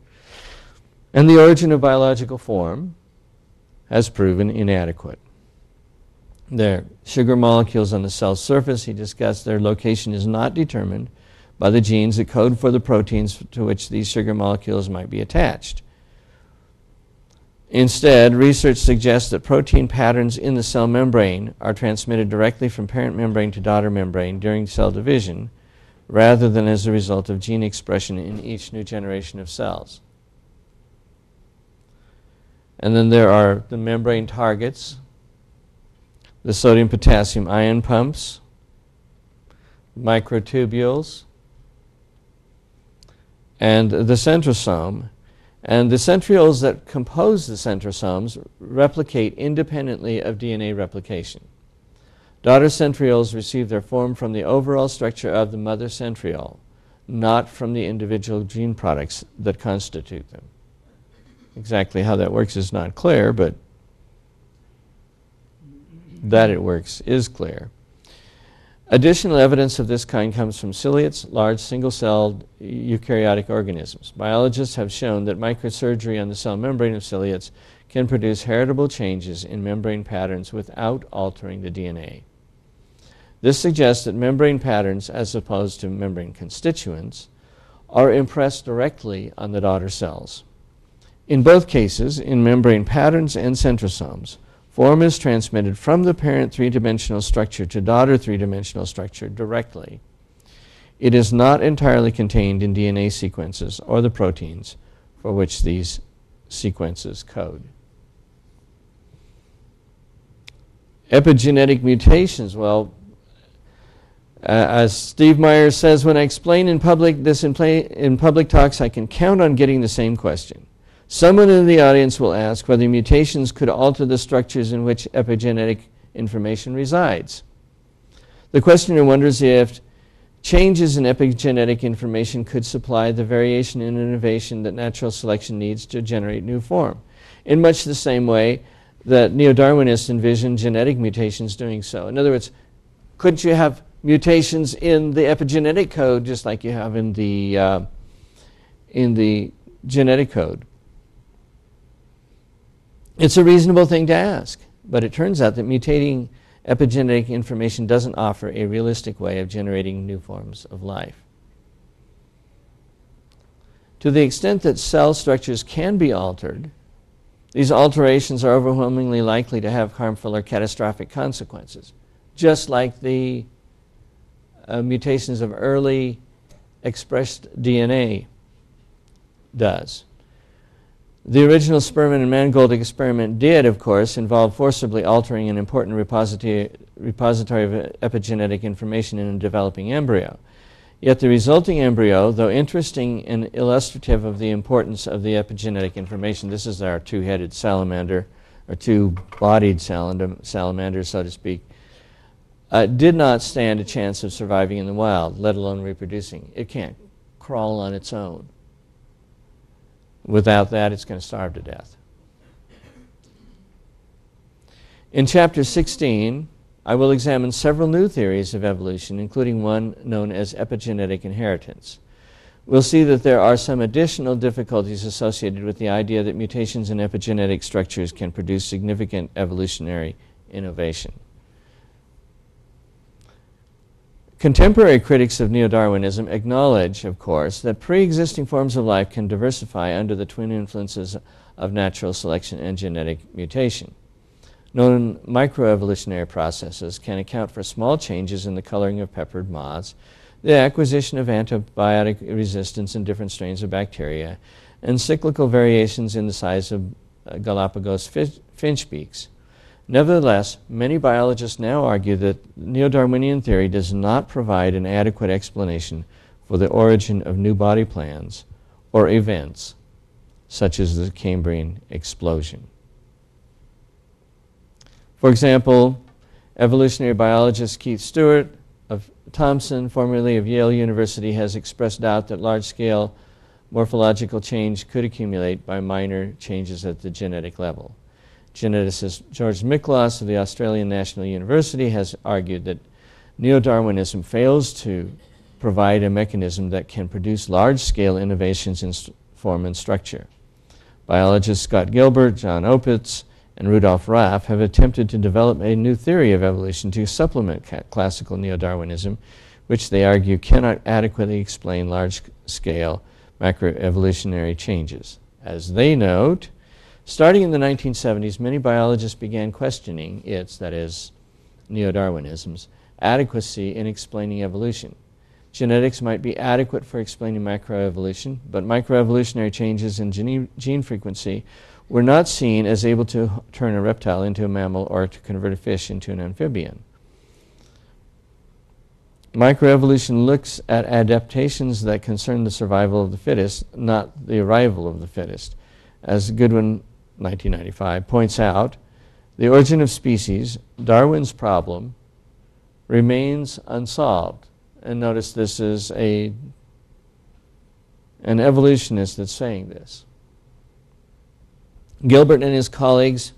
and the origin of biological form has proven inadequate. Their sugar molecules on the cell surface, he discussed, their location is not determined by the genes that code for the proteins to which these sugar molecules might be attached. Instead, research suggests that protein patterns in the cell membrane are transmitted directly from parent membrane to daughter membrane during cell division rather than as a result of gene expression in each new generation of cells. And then there are the membrane targets, the sodium potassium ion pumps, microtubules, and the centrosome. And the centrioles that compose the centrosomes replicate independently of DNA replication. Daughter centrioles receive their form from the overall structure of the mother centriole, not from the individual gene products that constitute them. Exactly how that works is not clear, but that it works is clear. Additional evidence of this kind comes from ciliates, large single-celled eukaryotic organisms. Biologists have shown that microsurgery on the cell membrane of ciliates can produce heritable changes in membrane patterns without altering the DNA. This suggests that membrane patterns, as opposed to membrane constituents, are impressed directly on the daughter cells. In both cases, in membrane patterns and centrosomes, Form is transmitted from the parent three-dimensional structure to daughter three-dimensional structure directly. It is not entirely contained in DNA sequences or the proteins for which these sequences code. Epigenetic mutations, well, uh, as Steve Myers says, when I explain in public this in, in public talks, I can count on getting the same question. Someone in the audience will ask whether mutations could alter the structures in which epigenetic information resides. The questioner wonders if changes in epigenetic information could supply the variation and innovation that natural selection needs to generate new form. In much the same way that neo-Darwinists envision genetic mutations doing so. In other words, couldn't you have mutations in the epigenetic code just like you have in the, uh, in the genetic code? It's a reasonable thing to ask, but it turns out that mutating epigenetic information doesn't offer a realistic way of generating new forms of life. To the extent that cell structures can be altered, these alterations are overwhelmingly likely to have harmful or catastrophic consequences, just like the uh, mutations of early expressed DNA does. The original Spemann and Mangold experiment did, of course, involve forcibly altering an important repository, repository of epigenetic information in a developing embryo. Yet the resulting embryo, though interesting and illustrative of the importance of the epigenetic information, this is our two-headed salamander, or two-bodied salamander, so to speak, uh, did not stand a chance of surviving in the wild, let alone reproducing. It can't crawl on its own. Without that, it's going to starve to death. In chapter 16, I will examine several new theories of evolution, including one known as epigenetic inheritance. We'll see that there are some additional difficulties associated with the idea that mutations in epigenetic structures can produce significant evolutionary innovation. Contemporary critics of neo-Darwinism acknowledge, of course, that pre-existing forms of life can diversify under the twin influences of natural selection and genetic mutation. Known microevolutionary processes can account for small changes in the coloring of peppered moths, the acquisition of antibiotic resistance in different strains of bacteria, and cyclical variations in the size of uh, Galapagos finch beaks. Nevertheless, many biologists now argue that neo-Darwinian theory does not provide an adequate explanation for the origin of new body plans or events such as the Cambrian explosion. For example, evolutionary biologist Keith Stewart of Thomson, formerly of Yale University, has expressed doubt that large-scale morphological change could accumulate by minor changes at the genetic level. Geneticist George Miklos of the Australian National University has argued that neo-Darwinism fails to provide a mechanism that can produce large-scale innovations in form and structure. Biologists Scott Gilbert, John Opitz, and Rudolf Raff have attempted to develop a new theory of evolution to supplement classical neo-Darwinism, which they argue cannot adequately explain large-scale macroevolutionary changes. As they note, Starting in the 1970s, many biologists began questioning its, that is, neo-Darwinism's, adequacy in explaining evolution. Genetics might be adequate for explaining macroevolution, but microevolutionary changes in gene, gene frequency were not seen as able to turn a reptile into a mammal or to convert a fish into an amphibian. Microevolution looks at adaptations that concern the survival of the fittest, not the arrival of the fittest. As Goodwin 1995, points out the origin of species, Darwin's problem, remains unsolved. And notice this is a, an evolutionist that's saying this. Gilbert and his colleagues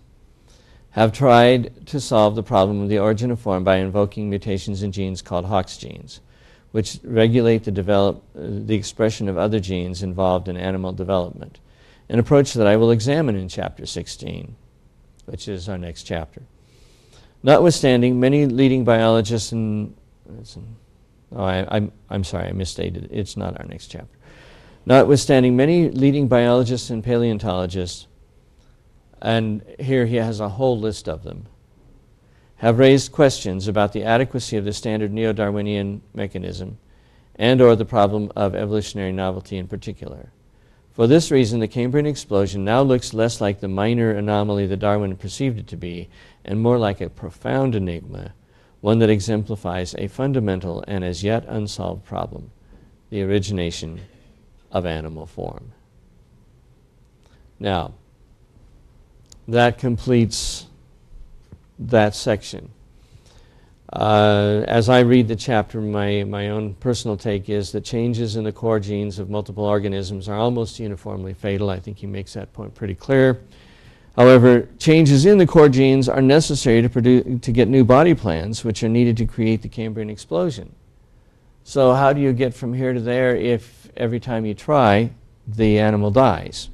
have tried to solve the problem of the origin of form by invoking mutations in genes called Hox genes, which regulate the, develop, uh, the expression of other genes involved in animal development, an approach that I will examine in Chapter 16, which is our next chapter. Notwithstanding, many leading biologists and oh, I, I'm, I'm sorry, I misstated. It's not our next chapter. Notwithstanding, many leading biologists and paleontologists and here he has a whole list of them, have raised questions about the adequacy of the standard neo-Darwinian mechanism and or the problem of evolutionary novelty in particular. For this reason, the Cambrian explosion now looks less like the minor anomaly that Darwin perceived it to be and more like a profound enigma, one that exemplifies a fundamental and as yet unsolved problem, the origination of animal form. Now, that completes that section. Uh, as I read the chapter, my, my own personal take is that changes in the core genes of multiple organisms are almost uniformly fatal. I think he makes that point pretty clear. However, changes in the core genes are necessary to, produce, to get new body plans, which are needed to create the Cambrian explosion. So, how do you get from here to there if every time you try, the animal dies?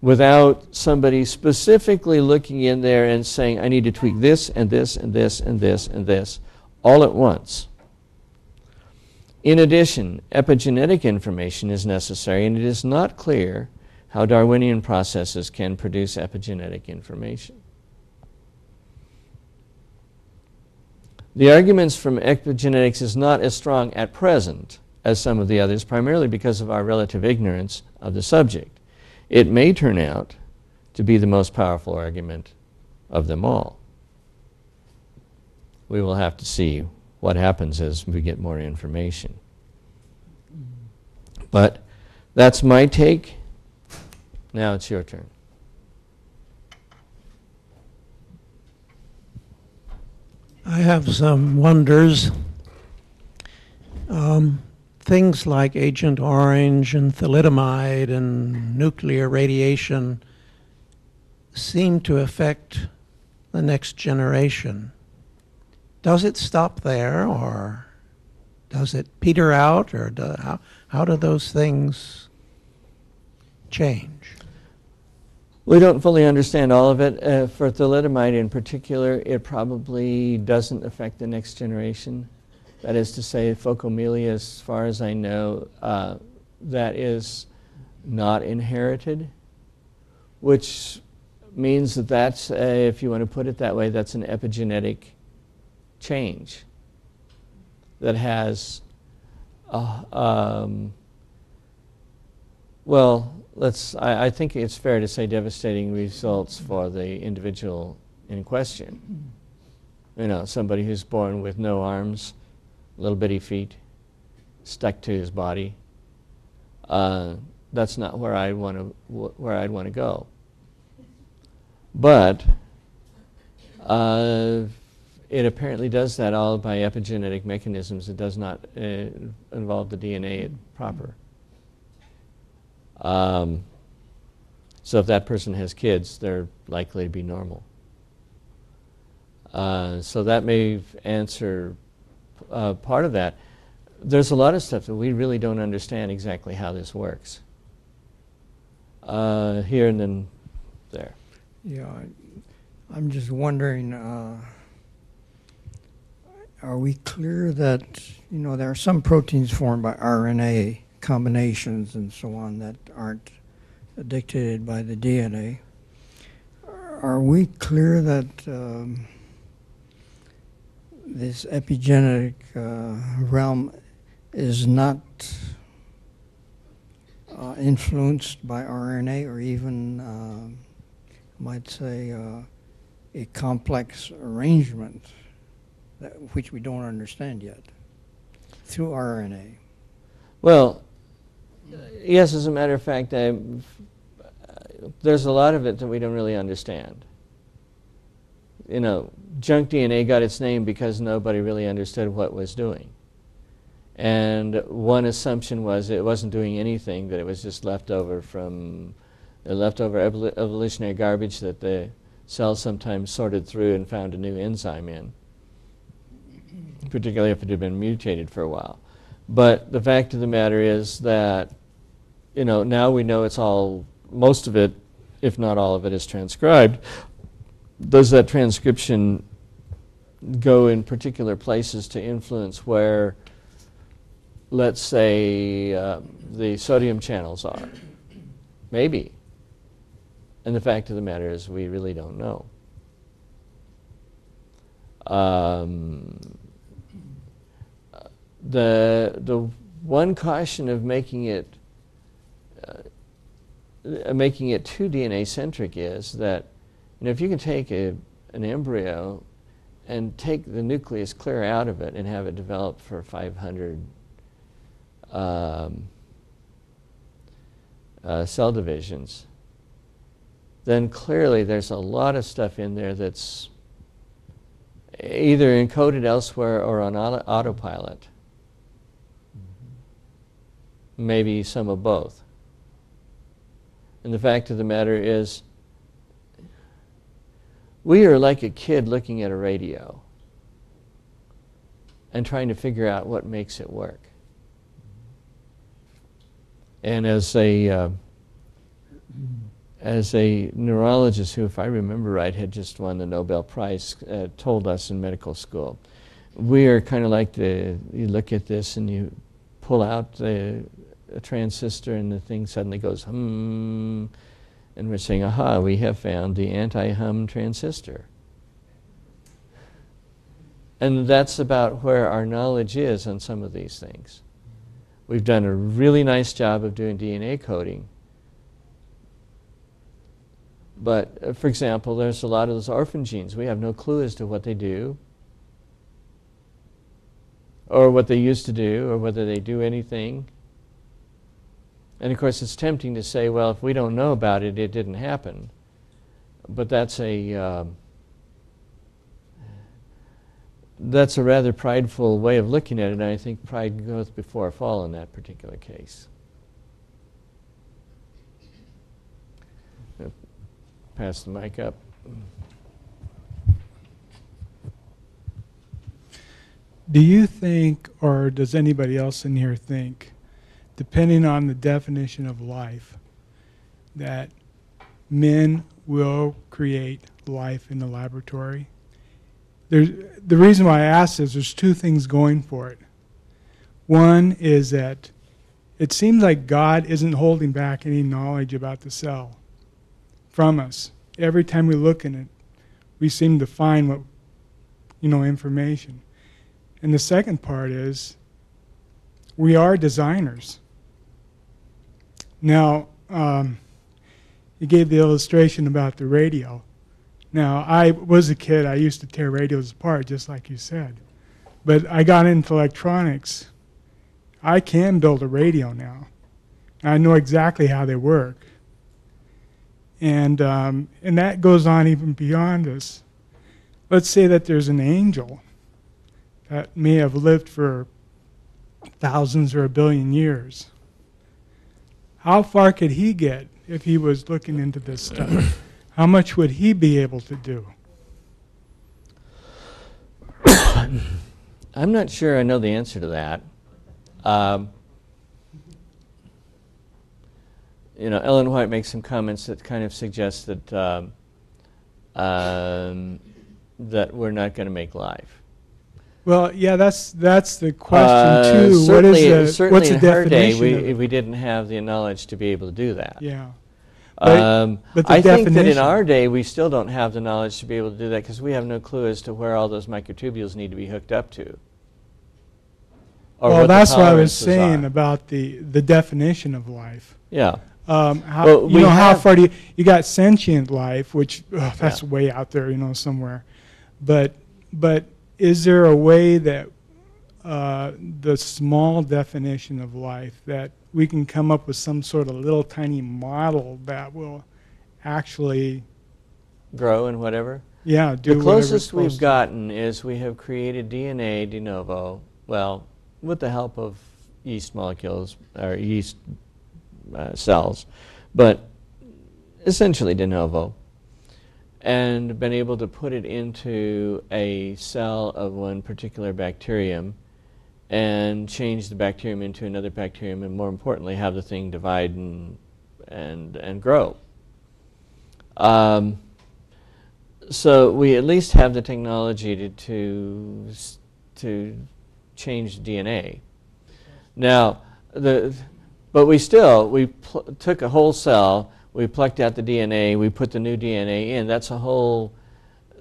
Without somebody specifically looking in there and saying, I need to tweak this and this and this and this and this all at once. In addition, epigenetic information is necessary, and it is not clear how Darwinian processes can produce epigenetic information. The arguments from epigenetics is not as strong at present as some of the others, primarily because of our relative ignorance of the subject. It may turn out to be the most powerful argument of them all. We will have to see what happens as we get more information. But that's my take. Now it's your turn.
I have some wonders. Um, things like Agent Orange and thalidomide and nuclear radiation seem to affect the next generation. Does it stop there, or does it peter out, or do, how, how do those things change?
We don't fully understand all of it. Uh, for thalidomide in particular, it probably doesn't affect the next generation. That is to say, phocomelia, as far as I know, uh, that is not inherited, which means that that's, a, if you want to put it that way, that's an epigenetic change that has, uh, um, well, let's, I, I, think it's fair to say devastating results for the individual in question. You know, somebody who's born with no arms little bitty feet stuck to his body. Uh, that's not where I want to where I'd want to go. But uh, it apparently does that all by epigenetic mechanisms. It does not uh, involve the DNA proper. Um, so if that person has kids, they're likely to be normal. Uh, so that may answer uh, part of that. There's a lot of stuff that we really don't understand exactly how this works. Uh, here and then there.
Yeah, I'm just wondering. Uh, are we clear that you know there are some proteins formed by RNA combinations and so on that aren't dictated by the DNA? Are we clear that um, this epigenetic uh, realm is not uh, influenced by RNA or even, uh, might say, uh, a complex arrangement that, which we don't understand yet through RNA.
Well, yes, as a matter of fact, I, there's a lot of it that we don't really understand. You know, junk DNA got its name because nobody really understood what was doing. And one assumption was it wasn't doing anything, that it was just leftover from uh, the leftover evolutionary garbage that the cells sometimes sorted through and found a new enzyme in, particularly if it had been mutated for a while. But the fact of the matter is that, you know, now we know it's all, most of it, if not all of it, is transcribed. Does that transcription go in particular places to influence where, let's say, uh, the sodium channels are? Maybe. And the fact of the matter is, we really don't know. Um, the the one caution of making it uh, making it too DNA centric is that you know if you can take a, an embryo and take the nucleus clear out of it and have it develop for 500 um, uh, cell divisions, then clearly there's a lot of stuff in there that's either encoded elsewhere or on auto- autopilot. Maybe some of both. And the fact of the matter is, we are like a kid looking at a radio and trying to figure out what makes it work. And as a uh, as a neurologist who, if I remember right, had just won the Nobel Prize, uh, told us in medical school, we are kind of like the you look at this and you pull out the a transistor and the thing suddenly goes hmm, and we're saying, aha, we have found the anti-hum transistor. And that's about where our knowledge is on some of these things. We've done a really nice job of doing DNA coding. But, uh, for example, there's a lot of those orphan genes. We have no clue as to what they do, or what they used to do, or whether they do anything. And of course, it's tempting to say, well, if we don't know about it, it didn't happen. But that's a. Um, that's a rather prideful way of looking at it, and I think pride goes before a fall in that particular case. Pass the mic up.
Do you think, or does anybody else in here think, depending on the definition of life, that men will create life in the laboratory? There's, the reason why I ask is there's two things going for it. One is that it seems like God isn't holding back any knowledge about the cell from us. Every time we look in it, we seem to find what, you know, information. And the second part is we are designers. Now, um, you gave the illustration about the radio. Now, I was a kid, I used to tear radios apart, just like you said. But I got into electronics. I can build a radio now. I know exactly how they work. And, um, and that goes on even beyond us. Let's say that there's an angel that may have lived for thousands or a billion years. How far could he get if he was looking into this stuff? How much would he be able to do?
I'm not sure I know the answer to that. Um, you know, Ellen White makes some comments that kind of suggest that um, um, that we're not going to make life.
Well, yeah, that's that's the question
Uh,
too. What
certainly,
the what's the
in her day,
definition?
we, we didn't have the knowledge to be able to do that.
yeah, But-
Um,
but the
I think that in our day, we still don't have the knowledge to be able to do that because we have no clue as to where all those microtubules need to be hooked up to.
Well, that's what I was saying
are.
about the the definition of life.
Yeah.
Um, how,
Well,
you know, how far do you, you got sentient life, which that's
Yeah.
way out there, you know, somewhere. But, but is there a way that uh, the small definition of life that we can come up with some sort of little tiny model that will actually,
Grow and whatever.
yeah, do
the closest we've gotten is we have created DNA de novo, well, with the help of yeast molecules or yeast uh, cells, but essentially de novo. And been able to put it into a cell of one particular bacterium and change the bacterium into another bacterium and more importantly have the thing divide and and and grow. Um, so we at least have the technology to to, to change DNA now the but we still we took a whole cell we plucked out the DNA we put the new DNA in that's a whole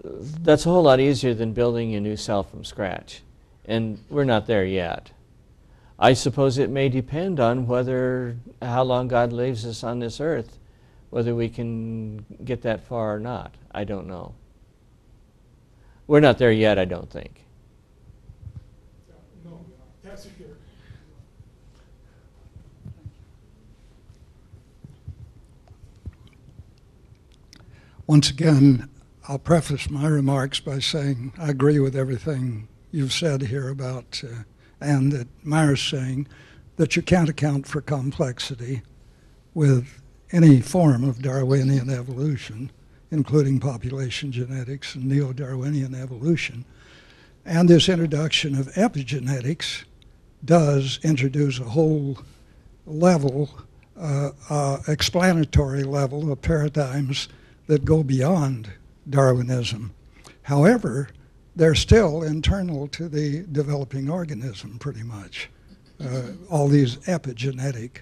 that's a whole lot easier than building a new cell from scratch and we're not there yet. I suppose it may depend on whether how long God leaves us on this earth, whether we can get that far or not. I don't know. We're not there yet, I don't think.
No,
Once again, I'll preface my remarks by saying I agree with everything you've said here about, uh, and that Meyer's saying, that you can't account for complexity with any form of Darwinian evolution, including population genetics and neo Darwinian evolution. And this introduction of epigenetics does introduce a whole level, uh, uh, explanatory level of paradigms that go beyond Darwinism. However, they're still internal to the developing organism, pretty much. Uh, all these epigenetic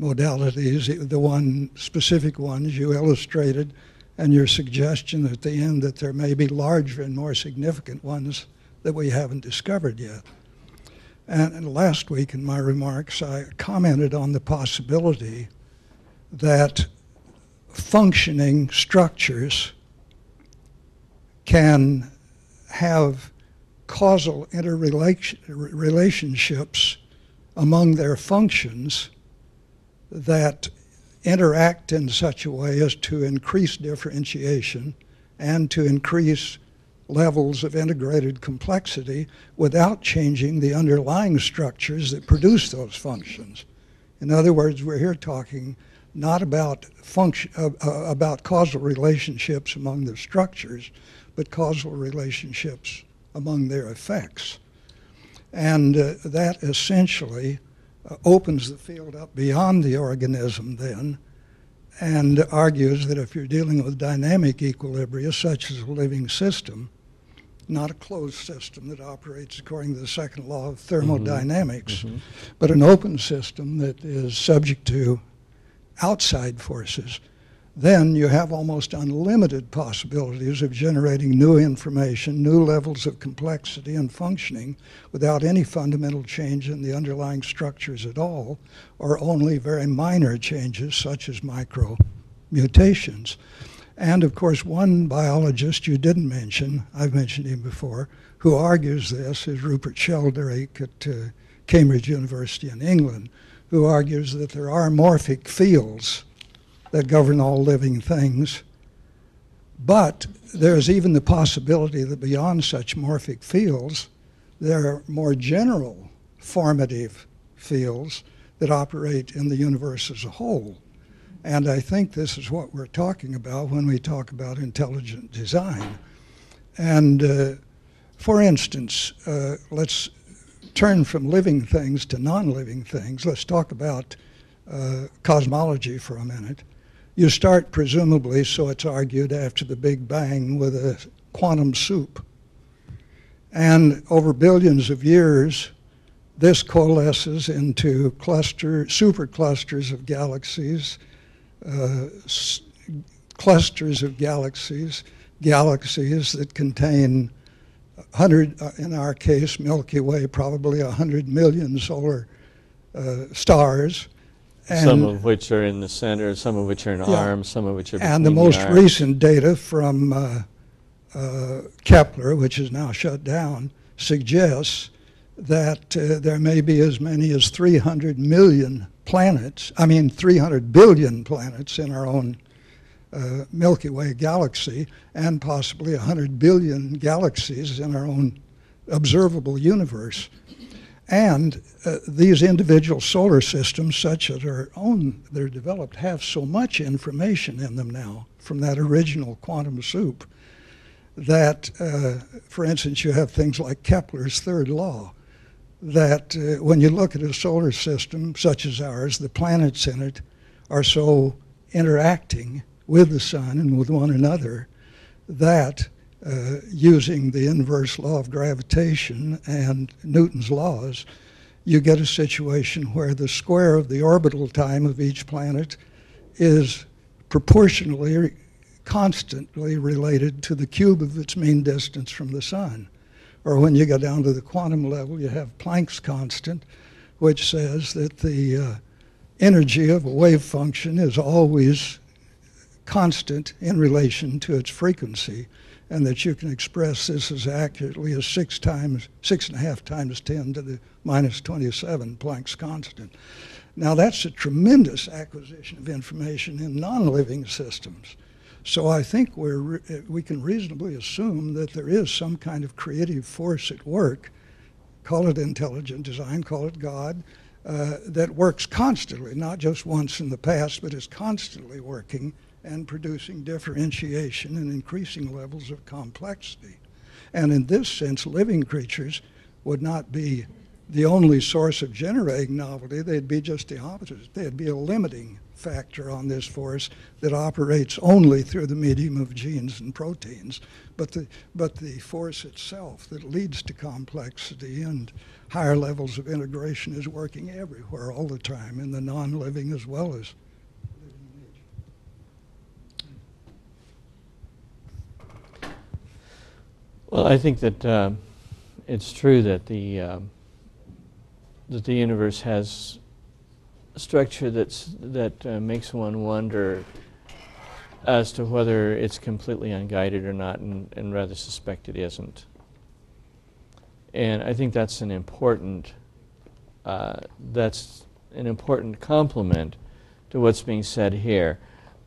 modalities, the one specific ones you illustrated, and your suggestion at the end that there may be larger and more significant ones that we haven't discovered yet. And, and last week in my remarks, I commented on the possibility that functioning structures can have causal interrelationships among their functions that interact in such a way as to increase differentiation and to increase levels of integrated complexity without changing the underlying structures that produce those functions. In other words, we're here talking not about function uh, uh, about causal relationships among the structures, but causal relationships among their effects. And uh, that essentially uh, opens the field up beyond the organism then and argues that if you're dealing with dynamic equilibria, such as a living system, not a closed system that operates according to the second law of thermodynamics, but an open system that is subject to outside forces, then you have almost unlimited possibilities of generating new information, new levels of complexity and functioning without any fundamental change in the underlying structures at all, or only very minor changes such as micro mutations. And of course, one biologist you didn't mention, I've mentioned him before, who argues this is Rupert Sheldrake at uh, Cambridge University in England, who argues that there are morphic fields that govern all living things. But there's even the possibility that beyond such morphic fields, there are more general formative fields that operate in the universe as a whole. And I think this is what we're talking about when we talk about intelligent design. And uh, for instance, uh, let's turn from living things to non living things. Let's talk about uh, cosmology for a minute. You start, presumably, so it's argued, after the Big Bang with a quantum soup. And over billions of years, this coalesces into cluster, superclusters of galaxies, uh, s- clusters of galaxies, galaxies that contain 100, uh, in our case, Milky Way, probably 100 million solar uh, stars.
And some of which are in the center, some of which are in
Yeah.
arms, some of which are
And the most
arms.
recent data from uh, uh, Kepler, which is now shut down, suggests that uh, there may be as many as 300 million planets, I mean 300 billion planets in our own uh, Milky Way galaxy, and possibly 100 billion galaxies in our own observable universe. And uh, these individual solar systems, such as our own, they're developed, have so much information in them now from that original quantum soup that, uh, for instance, you have things like Kepler's third law, that uh, when you look at a solar system such as ours, the planets in it are so interacting with the sun and with one another that uh, using the inverse law of gravitation and Newton's laws, you get a situation where the square of the orbital time of each planet is proportionally constantly related to the cube of its mean distance from the sun. Or when you go down to the quantum level, you have Planck's constant, which says that the uh, energy of a wave function is always constant in relation to its frequency, and that you can express this as accurately as six times, six and a half times 10 to the minus 27 Planck's constant. Now, that's a tremendous acquisition of information in non living systems. So I think we're, we can reasonably assume that there is some kind of creative force at work, call it intelligent design, call it God, uh, that works constantly, not just once in the past, but is constantly working and producing differentiation and increasing levels of complexity. And in this sense, living creatures would not be the only source of generating novelty, they'd be just the opposite. They'd be a limiting factor on this force that operates only through the medium of genes and proteins. But the, but the force itself that leads to complexity and higher levels of integration is working everywhere all the time, in the non living as well as
Well, I think that uh, it's true that the um, that the universe has a structure that's that uh, makes one wonder as to whether it's completely unguided or not, and, and rather suspect it isn't. And I think that's an important uh, that's an important complement to what's being said here.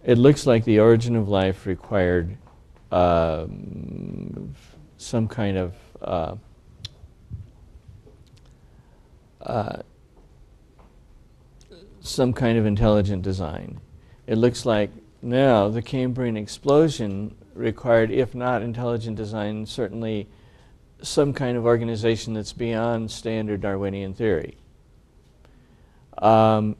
It looks like the origin of life required um, some kind of uh, uh, some kind of intelligent design. It looks like now the Cambrian explosion required, if not intelligent design, certainly some kind of organization that's beyond standard Darwinian theory. Um,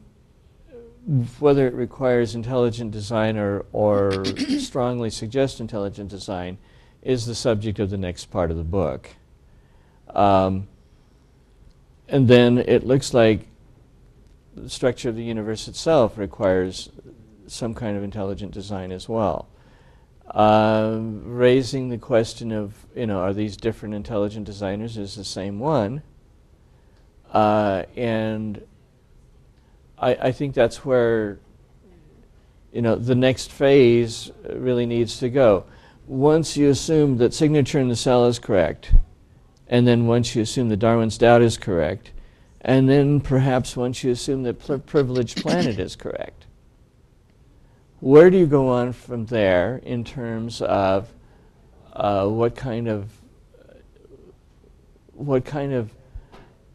whether it requires intelligent design or, or strongly suggests intelligent design is the subject of the next part of the book. Um, and then it looks like the structure of the universe itself requires some kind of intelligent design as well. Uh, raising the question of, you know, are these different intelligent designers? Is the same one? Uh, and I, I think that's where, you know, the next phase really needs to go once you assume that signature in the cell is correct, and then once you assume that Darwin's doubt is correct, and then perhaps once you assume that privileged planet is correct, where do you go on from there in terms of uh, what kind of what kind of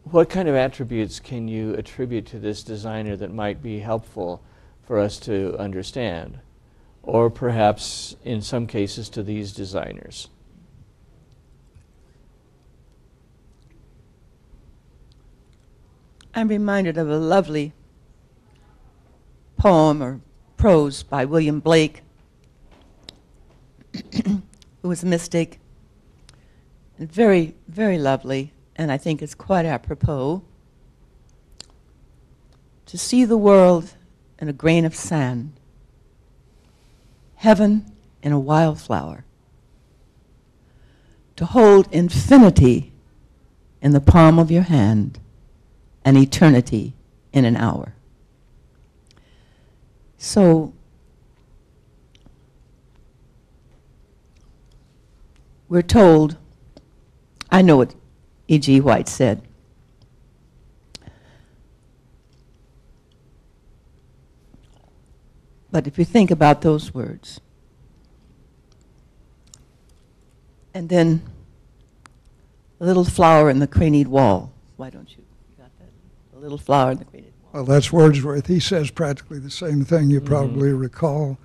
what kind of attributes can you attribute to this designer that might be helpful for us to understand? Or perhaps in some cases to these designers.
I'm reminded of a lovely poem or prose by William Blake, who was a mystic, and very, very lovely, and I think it's quite apropos. To see the world in a grain of sand heaven in a wildflower, to hold infinity in the palm of your hand and eternity in an hour. So, we're told, I know what E.G. White said. But if you think about those words, and then a little flower in the crannied wall, why don't you you got that? A little flower in the created wall.
Well, that's Wordsworth. He says practically the same thing you mm-hmm. probably recall.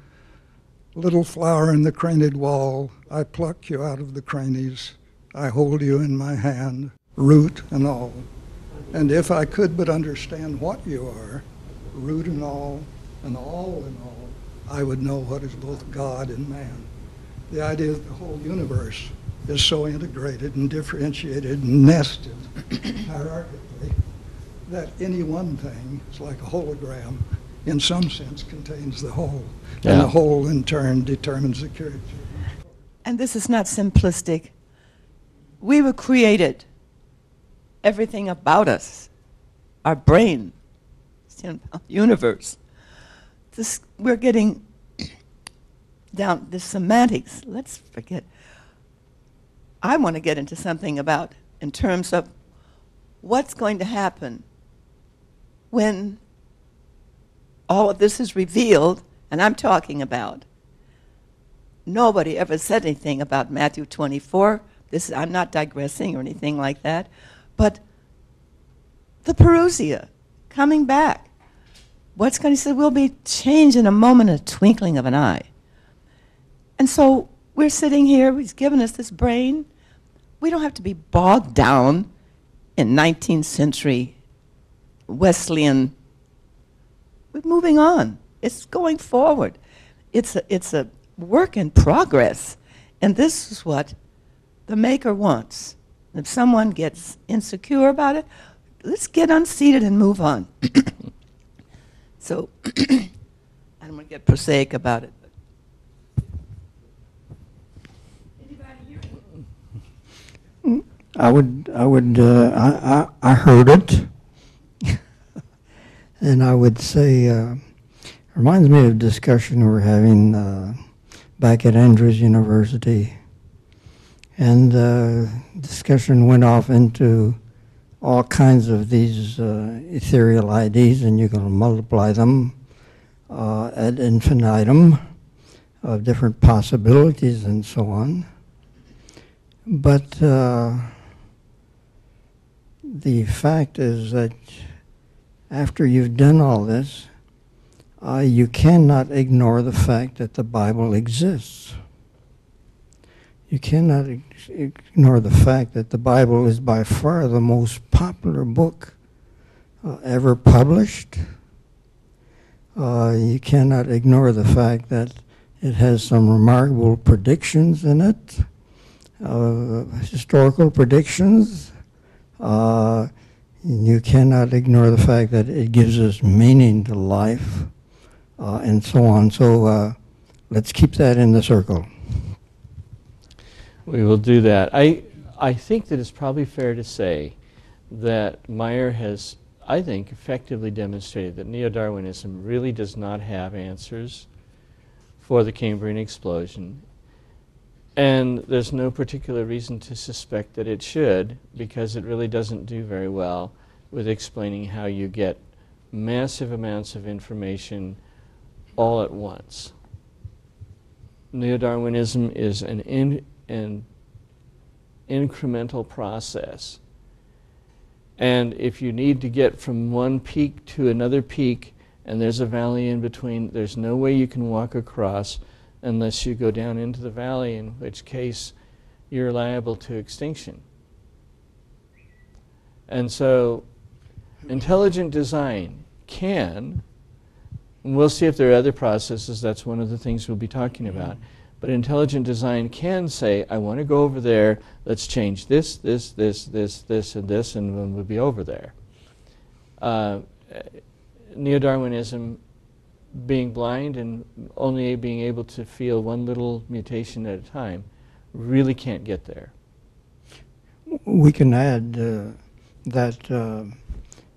Little flower in the crannied wall, I pluck you out of the crannies. I hold you in my hand, root and all. And if I could but understand what you are, root and all, and all in all, I would know what is both God and man. The idea that the whole universe is so integrated and differentiated and nested hierarchically that any one thing is like a hologram, in some sense contains the whole. And the whole, in turn, determines the character.
And this is not simplistic. We were created. Everything about us, our brain, universe. This, we're getting down the semantics. Let's forget. I want to get into something about in terms of what's going to happen when all of this is revealed, and I'm talking about Nobody ever said anything about Matthew 24. This, I'm not digressing or anything like that. But the Parousia coming back. What's going to say? We'll be changed in a moment, a twinkling of an eye. And so we're sitting here, he's given us this brain. We don't have to be bogged down in 19th century Wesleyan. We're moving on. It's going forward. It's a, it's a work in progress. And this is what the maker wants. If someone gets insecure about it, let's get unseated and move on. so I don't want to get prosaic about it. but-
I would, I would, uh, I, I, I heard it, and I would say, uh, reminds me of a discussion we were having uh, back at Andrews University, and uh, discussion went off into all kinds of these uh, ethereal IDs, and going to multiply them uh, ad infinitum of different possibilities and so on. But uh, the fact is that after you've done all this, uh, you cannot ignore the fact that the Bible exists. You cannot ignore the fact that the Bible is by far the most popular book uh, ever published. Uh, you cannot ignore the fact that it has some remarkable predictions in it, uh, historical predictions. Uh, you cannot ignore the fact that it gives us meaning to life uh, and so on. So uh, let's keep that in the circle.
We will do that. I, I think that it's probably fair to say that Meyer has, I think, effectively demonstrated that neo Darwinism really does not have answers for the Cambrian explosion. And there's no particular reason to suspect that it should, because it really doesn't do very well with explaining how you get massive amounts of information all at once. Neo-Darwinism is an, in, an incremental process. And if you need to get from one peak to another peak, and there's a valley in between, there's no way you can walk across unless you go down into the valley, in which case you're liable to extinction. And so, intelligent design can, and we'll see if there are other processes, that's one of the things we'll be talking about. But intelligent design can say, I want to go over there, let's change this, this, this, this, this, and this, and then we'll be over there. Uh, Neo Darwinism, being blind and only being able to feel one little mutation at a time, really can't get there.
We can add uh, that, uh,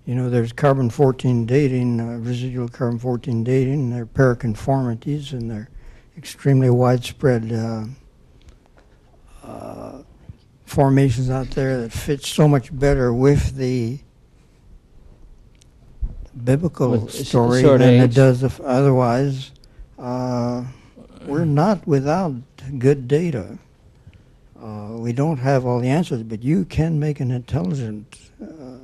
you know, there's carbon 14 dating, uh, residual carbon 14 dating, there are paraconformities, and they're extremely widespread uh, uh, formations out there that fit so much better with the biblical
With
story than it does if otherwise. Uh, we're not without good data. Uh, we don't have all the answers, but you can make an intelligent uh,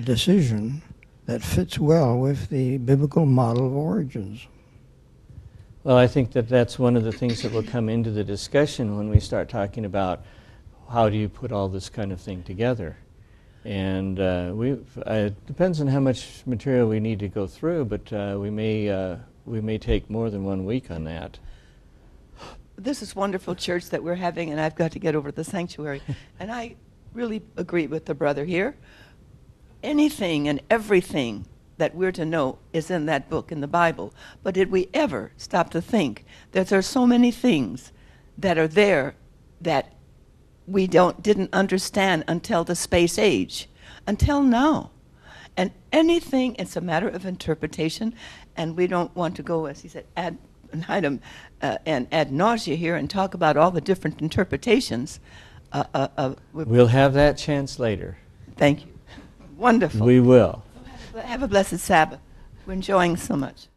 decision that fits well with the biblical model of origins.
Well, I think that that's one of the things that will come into the discussion when we start talking about how do you put all this kind of thing together. And uh, we, uh, it depends on how much material we need to go through, but uh, we may uh, we may take more than one week on that.
This is wonderful church that we're having, and I've got to get over to the sanctuary. and I really agree with the brother here. Anything and everything that we're to know is in that book in the Bible. But did we ever stop to think that there are so many things that are there that we don't didn't understand until the space age, until now. And anything, it's a matter of interpretation, and we don't want to go, as he said, ad item uh, and ad nausea here and talk about all the different interpretations. Uh, uh, uh,
We'll have that chance later.
thank you. Wonderful.
We will.
Have a blessed Sabbath. We're enjoying so much.